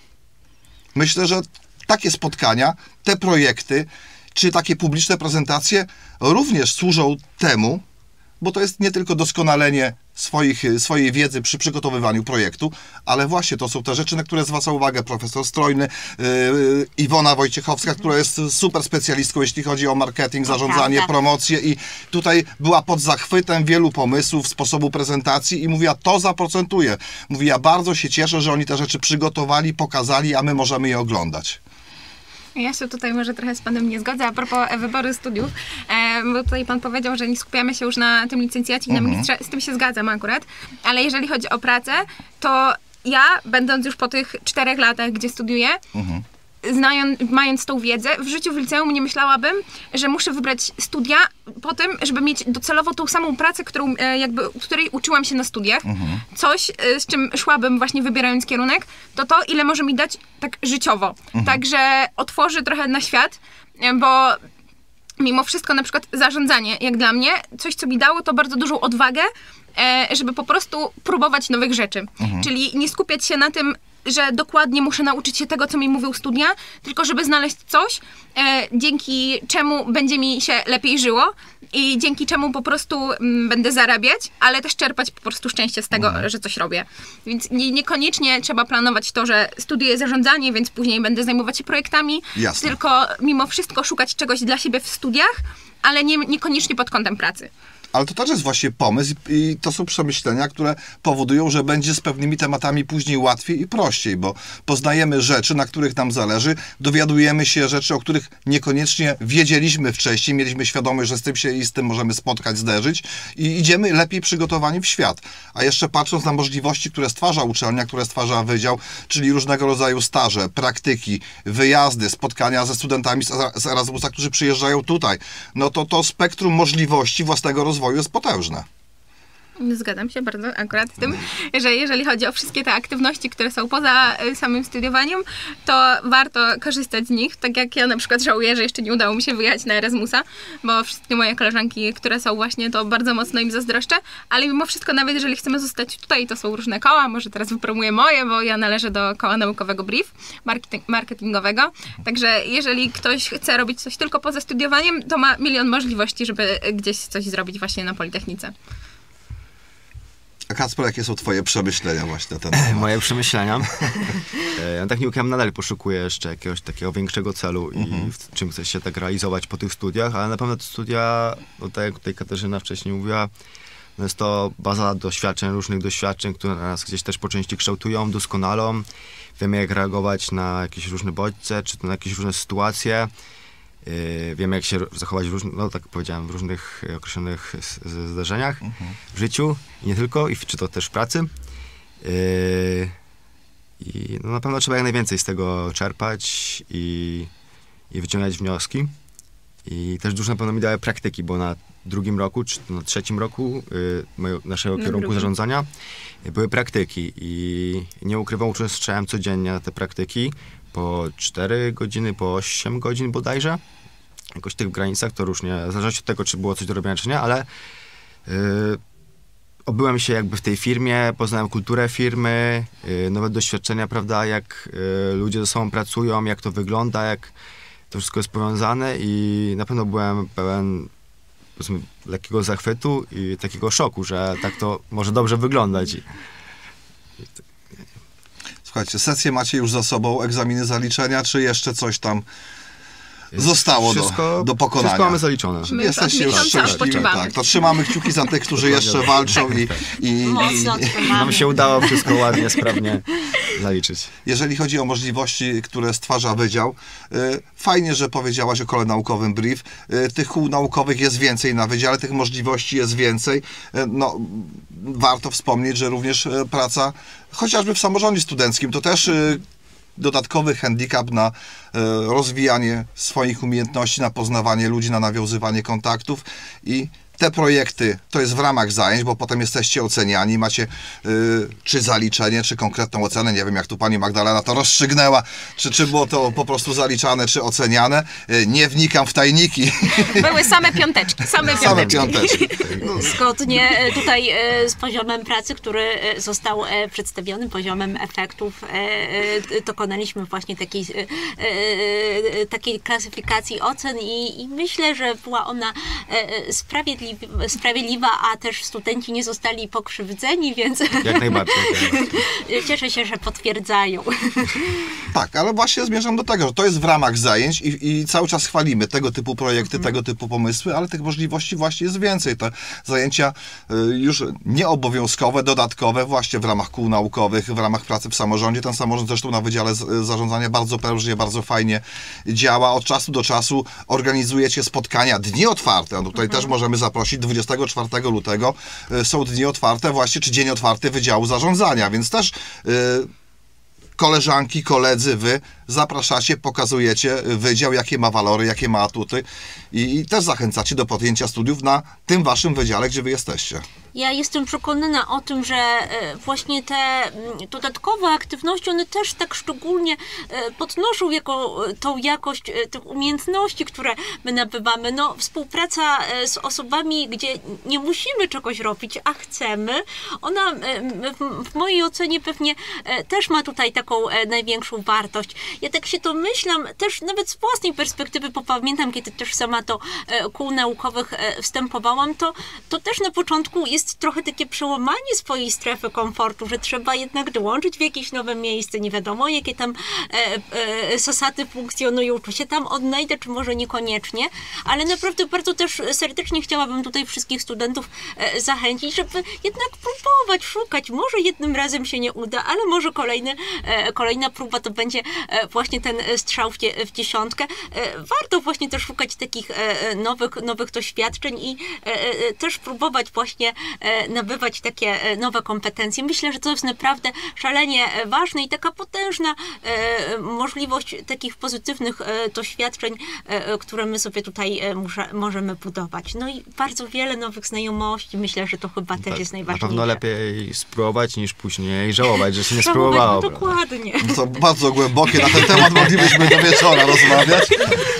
Myślę, że takie spotkania, te projekty, czy takie publiczne prezentacje również służą temu, bo to jest nie tylko doskonalenie swoich, swojej wiedzy przy przygotowywaniu projektu, ale właśnie to są te rzeczy, na które zwraca uwagę profesor Strojny, yy, Iwona Wojciechowska, która jest super specjalistką, jeśli chodzi o marketing, zarządzanie, prawda. promocję i tutaj była pod zachwytem wielu pomysłów, sposobu prezentacji i mówiła, to zaprocentuje. Mówi, ja bardzo się cieszę, że oni te rzeczy przygotowali, pokazali, a my możemy je oglądać. Ja się tutaj może trochę z Panem nie zgodzę a propos e, wyboru studiów, e, bo tutaj Pan powiedział, że nie skupiamy się już na tym licencjacie i na mistrza, z tym się zgadzam akurat, ale jeżeli chodzi o pracę, to ja, będąc już po tych czterech latach, gdzie studiuję, znając, mając tą wiedzę, w życiu w liceum nie myślałabym, że muszę wybrać studia po tym, żeby mieć docelowo tą samą pracę, którą, e, jakby, której uczyłam się na studiach. Coś, e, z czym szłabym właśnie wybierając kierunek, to to, ile może mi dać tak życiowo. Także otworzy trochę na świat, e, bo mimo wszystko na przykład zarządzanie, jak dla mnie, coś co mi dało to bardzo dużą odwagę, żeby po prostu próbować nowych rzeczy. Czyli nie skupiać się na tym, że dokładnie muszę nauczyć się tego, co mi mówią studia, tylko żeby znaleźć coś, e, dzięki czemu będzie mi się lepiej żyło i dzięki czemu po prostu mm, będę zarabiać, ale też czerpać po prostu szczęście z tego, że coś robię. Więc nie, niekoniecznie trzeba planować to, że studiuję zarządzanie, więc później będę zajmować się projektami, Jasne. tylko mimo wszystko szukać czegoś dla siebie w studiach, ale nie, niekoniecznie pod kątem pracy. Ale to też jest właśnie pomysł i, to są przemyślenia, które powodują, że będzie z pewnymi tematami później łatwiej i prościej, bo poznajemy rzeczy, na których nam zależy, dowiadujemy się rzeczy, o których niekoniecznie wiedzieliśmy wcześniej, mieliśmy świadomość, że z tym się i z tym możemy spotkać, zderzyć i idziemy lepiej przygotowani w świat. A jeszcze patrząc na możliwości, które stwarza uczelnia, które stwarza wydział, czyli różnego rodzaju staże, praktyki, wyjazdy, spotkania ze studentami z Erasmusa, którzy przyjeżdżają tutaj, no to to spektrum możliwości własnego rozwoju jest potężne. Zgadzam się bardzo akurat z tym, że jeżeli chodzi o wszystkie te aktywności, które są poza y, samym studiowaniem, to warto korzystać z nich. Tak jak ja na przykład żałuję, że jeszcze nie udało mi się wyjechać na Erasmusa, bo wszystkie moje koleżanki, które są właśnie, to bardzo mocno im zazdroszczę, ale mimo wszystko nawet jeżeli chcemy zostać tutaj, to są różne koła, może teraz wypromuję moje, bo ja należę do koła naukowego Brief, marketing- marketingowego, także jeżeli ktoś chce robić coś tylko poza studiowaniem, to ma milion możliwości, żeby gdzieś coś zrobić właśnie na Politechnice. A Kacper, jakie są twoje przemyślenia właśnie na ten temat? Moje przemyślenia. Ja technikiem nadal poszukuję jeszcze jakiegoś takiego większego celu i w czym chcę się tak realizować po tych studiach, ale na pewno te studia, no tak jak tutaj Katarzyna wcześniej mówiła, no jest to baza doświadczeń, różnych doświadczeń, które nas gdzieś też po części kształtują, doskonalą. Wiemy jak reagować na jakieś różne bodźce, czy na jakieś różne sytuacje. Yy, wiemy jak się zachować w różnych, no tak powiedziałem, w różnych e, określonych zdarzeniach w życiu i nie tylko, i w, czy to też w pracy. Yy, I no, na pewno trzeba jak najwięcej z tego czerpać i, i wyciągać wnioski. I też dużo na pewno mi dały praktyki, bo na drugim roku, czy na trzecim roku y, mojego, naszego kierunku drugim. zarządzania były praktyki i nie ukrywam, uczęszczałem codziennie na te praktyki po 4 godziny, po 8 godzin bodajże. Jakoś w tych granicach to różnie, w zależności od tego, czy było coś do robienia, czy nie, ale y, obyłem się jakby w tej firmie, poznałem kulturę firmy, y, nowe doświadczenia, prawda, jak y, ludzie ze sobą pracują, jak to wygląda, jak to wszystko jest powiązane i na pewno byłem pełen powiedzmy, lekkiego zachwytu i takiego szoku, że tak to może dobrze wyglądać. I Słuchajcie, sesję macie już za sobą, egzaminy zaliczenia, czy jeszcze coś tam zostało do, do pokonania? Wszystko mamy zaliczone. My Jesteście już od miesiąca szczęśliwi, tak. To trzymamy kciuki za tych, którzy jeszcze walczą i, i, i Mocno trzymamy. Nam się udało wszystko ładnie, sprawnie zaliczyć. jeżeli chodzi o możliwości, które stwarza wydział, y, fajnie, że powiedziałaś o kole naukowym brief. Y, Tych kół naukowych jest więcej na wydziale, tych możliwości jest więcej. Y, No, warto wspomnieć, że również praca chociażby w samorządzie studenckim to też dodatkowy handicap na e, rozwijanie swoich umiejętności, na poznawanie ludzi, na nawiązywanie kontaktów i te projekty to jest w ramach zajęć, bo potem jesteście oceniani, macie y, czy zaliczenie, czy konkretną ocenę, nie wiem jak tu pani Magdalena to rozstrzygnęła, czy, czy było to po prostu zaliczane, czy oceniane. Y, nie wnikam w tajniki, Były same piąteczki, same same piąteczki. piąteczki. Zgodnie e, tutaj e, z poziomem pracy, który e, został przedstawiony, poziomem efektów, dokonaliśmy właśnie takiej, takiej klasyfikacji ocen i, i myślę, że była ona sprawiedliwa, sprawiedliwa, a też studenci nie zostali pokrzywdzeni, więc Jak najbardziej. Cieszę się, że potwierdzają. Tak, ale właśnie zmierzam do tego, że to jest w ramach zajęć i, i cały czas chwalimy tego typu projekty, tego typu pomysły, ale tych możliwości właśnie jest więcej. Te zajęcia y, już nieobowiązkowe, dodatkowe właśnie w ramach kół naukowych, w ramach pracy w samorządzie. Ten samorząd zresztą na Wydziale Zarządzania bardzo prężnie, bardzo fajnie działa. Od czasu do czasu organizujecie spotkania, dni otwarte. No tutaj też możemy zaprosić 24 lutego. y, Są dni otwarte właśnie, czy dzień otwarty Wydziału Zarządzania, więc też y, koleżanki, koledzy, wy zapraszacie, pokazujecie wydział, jakie ma walory, jakie ma atuty i, i też zachęcacie do podjęcia studiów na tym waszym wydziale, gdzie wy jesteście. Ja jestem przekonana o tym, że e, właśnie te mm, dodatkowe aktywności, one też tak szczególnie e, podnoszą jako, e, tą jakość tych umiejętności, które my nabywamy. No, współpraca z osobami, gdzie nie musimy czegoś robić, a chcemy, ona w, mojej ocenie pewnie też ma tutaj taką największą wartość. Ja tak się to myślam, też nawet z własnej perspektywy, bo pamiętam, kiedy też sama e, kół naukowych wstępowałam, to, to też na początku jest trochę takie przełamanie swojej strefy komfortu, że trzeba jednak dołączyć w jakieś nowe miejsce, nie wiadomo jakie tam e, e, zasady funkcjonują, czy się tam odnajdę, czy może niekoniecznie, ale naprawdę bardzo też serdecznie chciałabym tutaj wszystkich studentów e, zachęcić, żeby jednak próbować, szukać, może jednym razem się nie uda, ale może kolejny, e, kolejna próba to będzie właśnie ten strzał w, w dziesiątkę. Warto właśnie też szukać takich nowych, nowych doświadczeń i też próbować właśnie nabywać takie e, nowe kompetencje. Myślę, że to jest naprawdę szalenie e, ważne i taka potężna e, możliwość takich pozytywnych e, doświadczeń, e, e, które my sobie tutaj e, możemy budować. No i bardzo wiele nowych znajomości. Myślę, że to chyba też jest Tak, Na najważniejsze. pewno lepiej spróbować niż później żałować, że się nie Żałować, spróbowało. no dokładnie. To bardzo głębokie, na ten temat moglibyśmy do wieczora rozmawiać.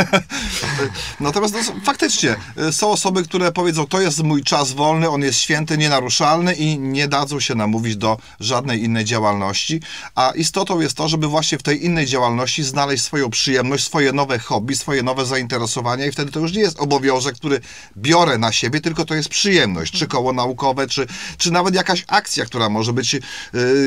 Natomiast no, faktycznie są osoby, które powiedzą, to jest mój czas wolny, on jest święty, nienaruszalny i nie dadzą się namówić do żadnej innej działalności. A istotą jest to, żeby właśnie w tej innej działalności znaleźć swoją przyjemność, swoje nowe hobby, swoje nowe zainteresowania i wtedy to już nie jest obowiązek, który biorę na siebie, tylko to jest przyjemność, czy koło naukowe, czy, czy nawet jakaś akcja, która może być y,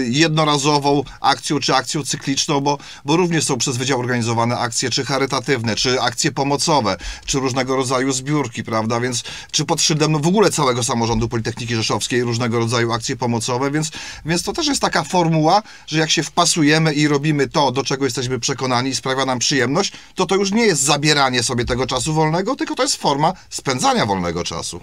jednorazową akcją, czy akcją cykliczną, bo, bo również są przez wydział organizowane akcje, czy charytatywne, czy akcje pomocowe, czy różnego rodzaju zbiórki, prawda, więc czy pod szyldem no w ogóle całego samorządu Politechniki Rzeszowskiej różnego rodzaju akcje pomocowe, więc, więc to też jest taka formuła, że jak się wpasujemy i robimy to, do czego jesteśmy przekonani i sprawia nam przyjemność, to to już nie jest zabieranie sobie tego czasu wolnego, tylko to jest forma spędzania wolnego czasu.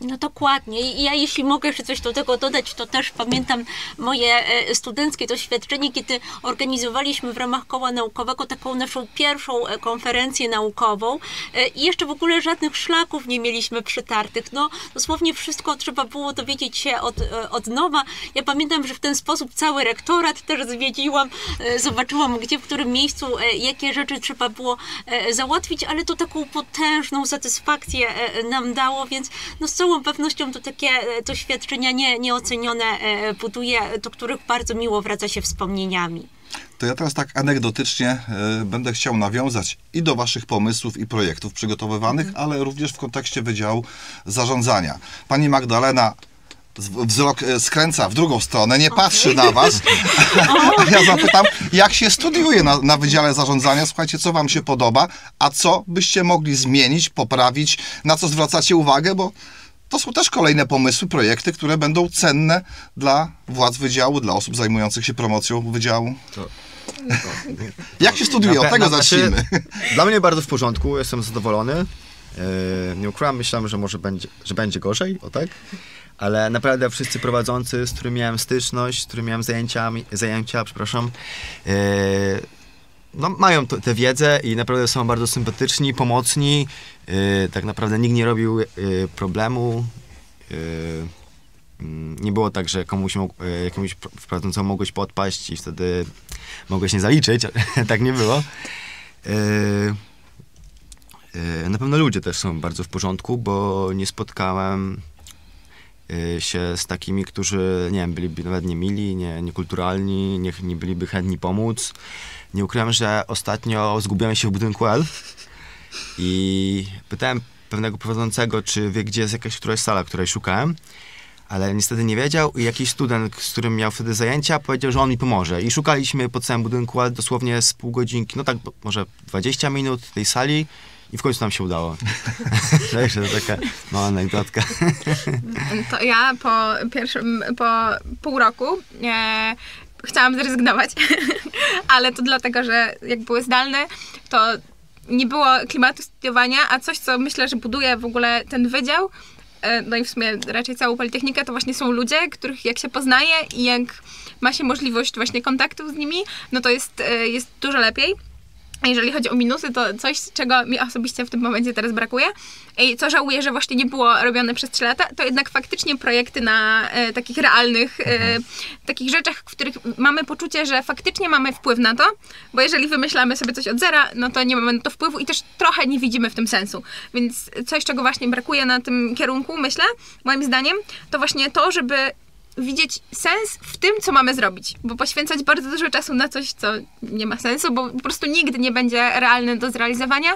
No dokładnie. I ja jeśli mogę jeszcze coś do tego dodać, to też pamiętam moje e, studenckie doświadczenie, kiedy organizowaliśmy w ramach koła naukowego taką naszą pierwszą e, konferencję naukową e, i jeszcze w ogóle żadnych szlaków nie mieliśmy przytartych. No dosłownie wszystko trzeba było dowiedzieć się od, od nowa. Ja pamiętam, że w ten sposób cały rektorat też zwiedziłam, zobaczyłam gdzie, w którym miejscu, jakie rzeczy trzeba było załatwić, ale to taką potężną satysfakcję nam dało, więc no z całą pewnością to takie e, doświadczenia nie, nieocenione e, buduje, do których bardzo miło wraca się wspomnieniami. To ja teraz tak anegdotycznie e, będę chciał nawiązać i do Waszych pomysłów i projektów przygotowywanych, ale również w kontekście Wydziału Zarządzania. Pani Magdalena wzrok e, skręca w drugą stronę, nie patrzy na Was. A ja zapytam, jak się studiuje na, na Wydziale Zarządzania? Słuchajcie, co Wam się podoba, a co byście mogli zmienić, poprawić, na co zwracacie uwagę, bo to są też kolejne pomysły, projekty, które będą cenne dla władz wydziału, dla osób zajmujących się promocją wydziału. To- Jak się studiuje? Od tego na- znaczy, zacznijmy. Dla mnie bardzo w porządku, jestem zadowolony. E, nie ukrywam, myślałem, że może będzie, że będzie gorzej, o tak? Ale naprawdę wszyscy prowadzący, z którymi miałem styczność, z którymi miałem zajęciami, zajęcia, przepraszam, e, no, mają tę wiedzę i naprawdę są bardzo sympatyczni, pomocni. E, tak naprawdę nikt nie robił e, problemu. Mm, nie było tak, że komuś mógł, e, jakiemuś pro- prowadzącemu mogłeś podpaść i wtedy mogłeś nie zaliczyć. tak nie było. E, e, Na pewno ludzie też są bardzo w porządku, bo nie spotkałem się z takimi, którzy, nie wiem, byliby nawet niemili, nie, niekulturalni, nie, nie byliby chętni pomóc. Nie ukrywam, że ostatnio zgubiłem się w budynku L i pytałem pewnego prowadzącego, czy wie, gdzie jest jakaś któraś sala, której szukałem, ale niestety nie wiedział i jakiś student, z którym miał wtedy zajęcia, powiedział, że on mi pomoże. I szukaliśmy po całym budynku, ale dosłownie z pół godzinki, no tak może 20 minut tej sali i w końcu nam się udało. Także to taka mała anegdotka. To ja po pierwszym, po pół roku e, chciałam zrezygnować, ale to dlatego, że jak były zdalne, to nie było klimatu studiowania, a coś, co myślę, że buduje w ogóle ten wydział, e, no i w sumie raczej całą Politechnikę, to właśnie są ludzie, których jak się poznaje i jak ma się możliwość właśnie kontaktu z nimi, no to jest, e, jest dużo lepiej. A jeżeli chodzi o minusy, to coś, czego mi osobiście w tym momencie teraz brakuje i co żałuję, że właśnie nie było robione przez 3 lata, to jednak faktycznie projekty na e, takich realnych, e, takich rzeczach, w których mamy poczucie, że faktycznie mamy wpływ na to, bo jeżeli wymyślamy sobie coś od zera, no to nie mamy na to wpływu i też trochę nie widzimy w tym sensu. Więc coś, czego właśnie brakuje na tym kierunku, myślę, moim zdaniem, to właśnie to, żeby widzieć sens w tym, co mamy zrobić, bo poświęcać bardzo dużo czasu na coś, co nie ma sensu, bo po prostu nigdy nie będzie realne do zrealizowania,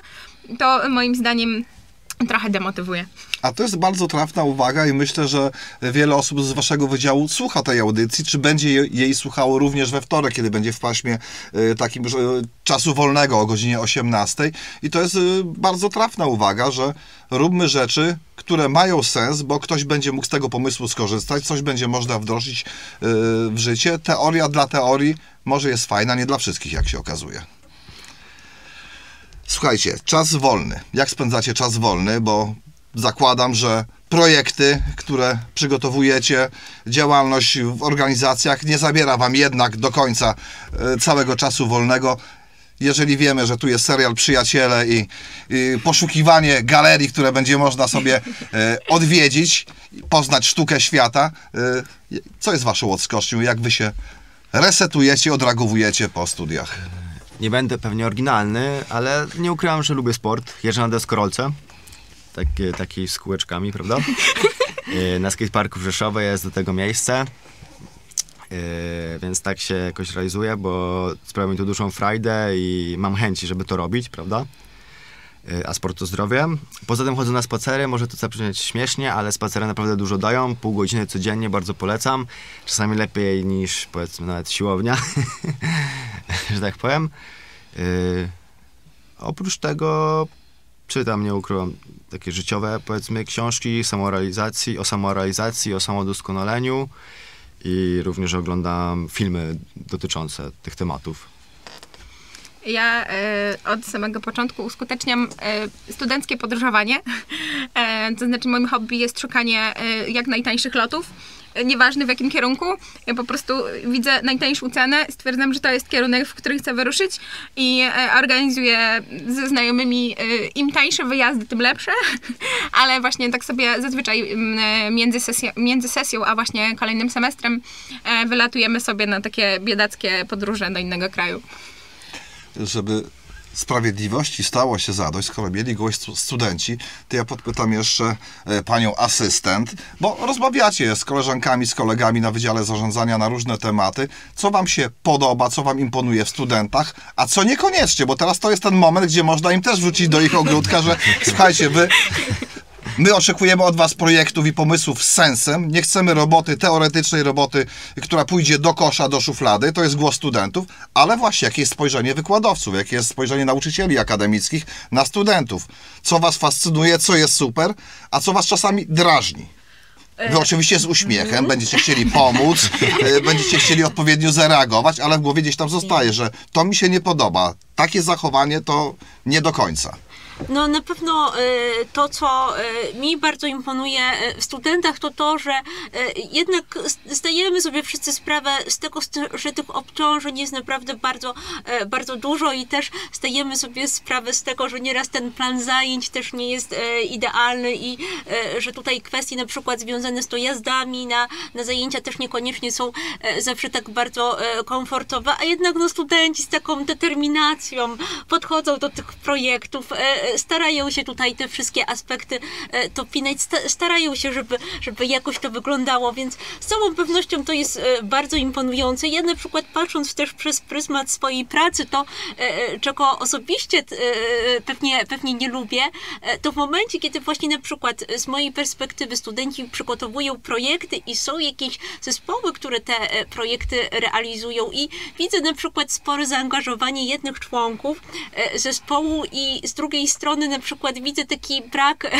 to moim zdaniem trochę demotywuje. A to jest bardzo trafna uwaga i myślę, że wiele osób z waszego wydziału słucha tej audycji, czy będzie je- jej słuchało również we wtorek, kiedy będzie w paśmie e, takim że, czasu wolnego o godzinie 18. I to jest e, bardzo trafna uwaga, że róbmy rzeczy, które mają sens, bo ktoś będzie mógł z tego pomysłu skorzystać, coś będzie można wdrożyć e, w życie. Teoria dla teorii może jest fajna, nie dla wszystkich, jak się okazuje. Słuchajcie, czas wolny. Jak spędzacie czas wolny? Bo zakładam, że projekty, które przygotowujecie, działalność w organizacjach nie zabiera wam jednak do końca e, całego czasu wolnego. Jeżeli wiemy, że tu jest serial Przyjaciele i, i poszukiwanie galerii, które będzie można sobie e, odwiedzić, poznać sztukę świata, e, co jest waszą odskocznią? Jak wy się resetujecie, odreagowujecie po studiach? Nie będę pewnie oryginalny, ale nie ukrywam, że lubię sport. Jeżdżę na deskorolce. Takie, takiej z kółeczkami, prawda? E, Na skateparku w Rzeszowie jest do tego miejsce. E, Więc tak się jakoś realizuję, bo sprawia mi to dużą frajdę i mam chęci, żeby to robić, prawda? E, A sport to zdrowie. Poza tym chodzę na spacery, może to zabrzmieć śmiesznie, ale spacery naprawdę dużo dają. Pół godziny codziennie, bardzo polecam. Czasami lepiej niż powiedzmy nawet siłownia, że tak powiem. Yy, oprócz tego czytam, nie ukrywam, takie życiowe, powiedzmy, książki samorealizacji, o samorealizacji, o samodoskonaleniu i również oglądam filmy dotyczące tych tematów. Ja e, od samego początku uskuteczniam e, studenckie podróżowanie. E, to znaczy moim hobby jest szukanie jak najtańszych lotów. Nieważne w jakim kierunku, ja po prostu widzę najtańszą cenę, stwierdzam, że to jest kierunek, w który chcę wyruszyć i e, organizuję ze znajomymi e, im tańsze wyjazdy, tym lepsze, ale właśnie tak sobie zazwyczaj e, między, sesją, między sesją a właśnie kolejnym semestrem wylatujemy sobie na takie biedackie podróże do innego kraju. żeby sprawiedliwości stało się zadość, skoro mieli gość stu- studenci, to ja podpytam jeszcze e, panią asystent, bo rozmawiacie z koleżankami, z kolegami na Wydziale Zarządzania na różne tematy, co wam się podoba, co wam imponuje w studentach, a co niekoniecznie, bo teraz to jest ten moment, gdzie można im też wrzucić do ich ogródka, że słuchajcie, wy My oczekujemy od Was projektów i pomysłów z sensem. Nie chcemy roboty, teoretycznej roboty, która pójdzie do kosza, do szuflady. To jest głos studentów, ale właśnie jakie jest spojrzenie wykładowców, jakie jest spojrzenie nauczycieli akademickich na studentów. Co Was fascynuje, co jest super, a co Was czasami drażni. Wy oczywiście z uśmiechem będziecie chcieli pomóc, e, będziecie chcieli odpowiednio zareagować, ale w głowie gdzieś tam zostaje, że to mi się nie podoba. Takie zachowanie to nie do końca. No na pewno e, to, co e, mi bardzo imponuje e, w studentach, to to, że jednak zdajemy sobie wszyscy sprawę z tego, że tych obciążeń jest naprawdę bardzo, bardzo dużo i też zdajemy sobie sprawę z tego, że nieraz ten plan zajęć też nie jest idealny i że tutaj kwestie na przykład związane z dojazdami na, na zajęcia też niekoniecznie są zawsze tak bardzo komfortowe, a jednak no, studenci z taką determinacją podchodzą do tych projektów, starają się tutaj te wszystkie aspekty e, dopinać, sta- starają się, żeby, żeby jakoś to wyglądało, więc z całą pewnością to jest e, bardzo imponujące. Ja na przykład patrząc też przez pryzmat swojej pracy, to e, czego osobiście pewnie, pewnie nie lubię, to w momencie, kiedy właśnie na przykład z mojej perspektywy studenci przygotowują projekty i są jakieś zespoły, które te projekty realizują i widzę na przykład spore zaangażowanie jednych członków zespołu i z drugiej strony na przykład widzę taki brak e,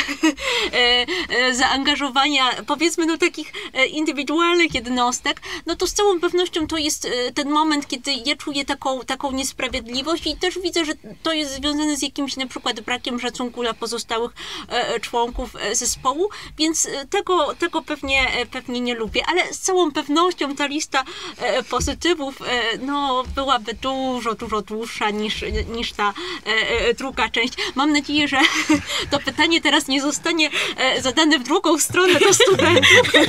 e, zaangażowania powiedzmy no takich e, indywidualnych jednostek, no to z całą pewnością to jest ten moment, kiedy ja czuję taką, taką niesprawiedliwość i też widzę, że to jest związane z jakimś na przykład brakiem szacunku dla pozostałych członków zespołu, więc tego, tego pewnie, pewnie nie lubię, ale z całą pewnością ta lista pozytywów no, byłaby dużo, dużo dłuższa niż, niż ta druga część. Mam nadzieję, że to pytanie teraz nie zostanie e, zadane w drugą stronę do studentów.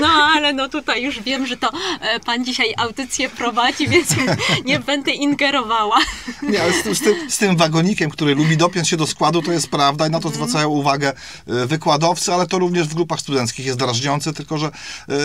No ale no tutaj już wiem, że to e, pan dzisiaj audycję prowadzi, więc nie będę ingerowała. Nie, ale z, tym- z, tym, z tym wagonikiem, który lubi dopiąć się do składu, to jest prawda i na to zwracają uwagę e, wykładowcy, ale to również w grupach studenckich jest drażniące, tylko że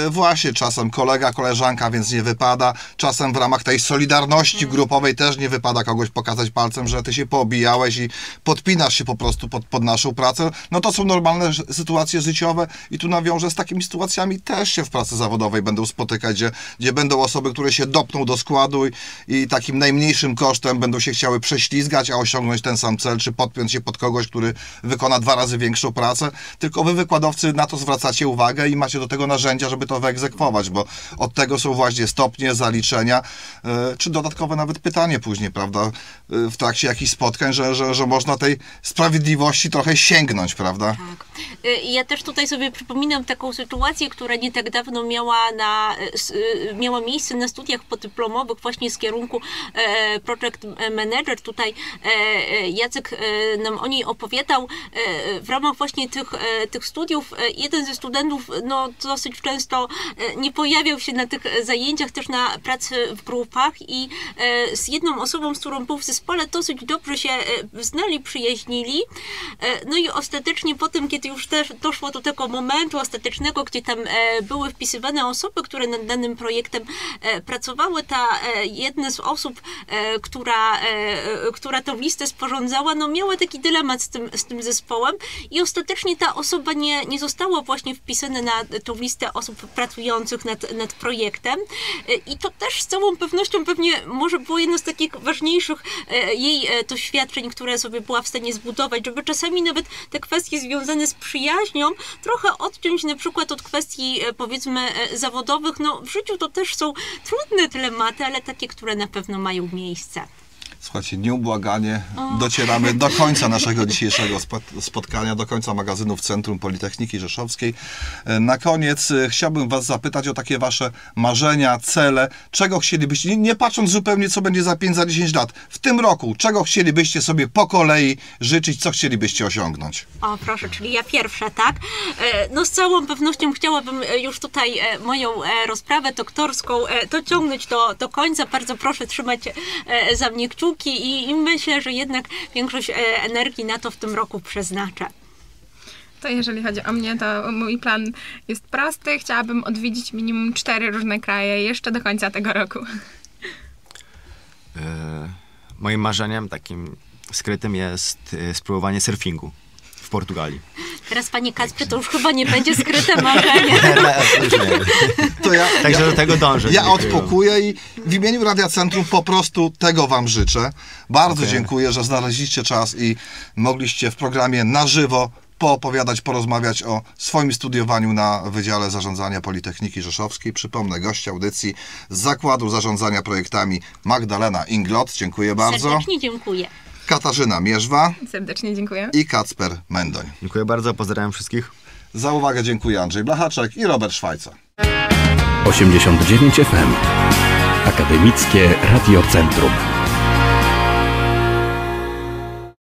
właśnie czasem kolega, koleżanka, więc nie wypada, czasem w ramach tej solidarności grupowej też nie wypada kogoś pokazać palcem, że ty się poobijałeś i podpinasz się po prostu pod, pod naszą pracę. No to są normalne sytuacje życiowe i tu nawiążę z takimi sytuacjami też się w pracy zawodowej będą spotykać, gdzie, gdzie będą osoby, które się dopną do składu i, i takim najmniejszym kosztem będą się chciały prześlizgać, a osiągnąć ten sam cel, czy podpiąć się pod kogoś, który wykona dwa razy większą pracę. Tylko wy, wykładowcy, na to zwracacie uwagę i macie do tego narzędzia, żeby to wyegzekwować, bo od tego są właśnie stopnie, zaliczenia, e, czy dodatkowe nawet pytanie później, prawda, e, w trakcie jakichś spotkań, że, że, że można tej sprawiedliwości trochę sięgnąć, prawda? Tak. Y, Ja też tutaj sobie przypominam taką sytuację, która nie tak dawno miała, na, y, y, miała miejsce na studiach podyplomowych właśnie z kierunku e, Project Manager. Tutaj e, e, Jacek nam o niej opowiadał. W ramach właśnie tych, tych studiów jeden ze studentów no, dosyć często nie pojawiał się na tych zajęciach, też na pracy w grupach i z jedną osobą, z którą był w zespole, dosyć dobrze się e, przyjaźnili. E, No i ostatecznie potem, kiedy już też doszło do tego momentu ostatecznego, gdzie tam e, były wpisywane osoby, które nad danym projektem e, pracowały, ta jedna z osób, która, która tą listę sporządzała, no miała taki dylemat z tym, z tym zespołem i ostatecznie ta osoba nie, nie została właśnie wpisana na tą listę osób pracujących nad, nad projektem i to też z całą pewnością pewnie może było jedno z takich ważniejszych jej doświadczeń, które sobie była w stanie zbudować, żeby czasami nawet te kwestie związane z przyjaźnią trochę odciąć na przykład od kwestii e, powiedzmy e, zawodowych. No w życiu to też są trudne dylematy, ale takie, które na pewno mają miejsce. Słuchajcie, nieubłaganie docieramy do końca naszego dzisiejszego spo- spotkania, do końca magazynu w Centrum Politechniki Rzeszowskiej. E, Na koniec e, chciałbym Was zapytać o takie Wasze marzenia, cele, czego chcielibyście, nie, patrząc zupełnie co będzie za 5, za 10 lat, w tym roku, czego chcielibyście sobie po kolei życzyć, co chcielibyście osiągnąć? O, proszę, czyli ja pierwsza, tak? E, No z całą pewnością chciałabym już tutaj moją rozprawę doktorską dociągnąć do, do końca. Bardzo proszę trzymać za mnie kciuki i, i myślę, że jednak większość e, energii na to w tym roku przeznaczę. To jeżeli chodzi o mnie, to mój plan jest prosty. Chciałabym odwiedzić minimum cztery różne kraje jeszcze do końca tego roku. E, moim marzeniem takim skrytym jest e, spróbowanie surfingu w Portugalii. Teraz, panie Kacprze, to już chyba nie będzie skryte marzenie. To ja, Także ja, do tego dążę. Ja odpokuję i w imieniu Radia Centrum po prostu tego Wam życzę. Bardzo Okej. dziękuję, że znaleźliście czas i mogliście w programie na żywo poopowiadać, porozmawiać o swoim studiowaniu na Wydziale Zarządzania Politechniki Rzeszowskiej. Przypomnę, gość audycji z Zakładu Zarządzania Projektami Magdalena Inglot. Dziękuję bardzo. Serdecznie dziękuję. Katarzyna Mierzwa Serdecznie dziękuję. i Kacper Mendoń. Dziękuję bardzo, pozdrawiam wszystkich. Za uwagę dziękuję Andrzej Blachaczek i Robert Szwajca. 89 FM. Akademickie Radio Centrum.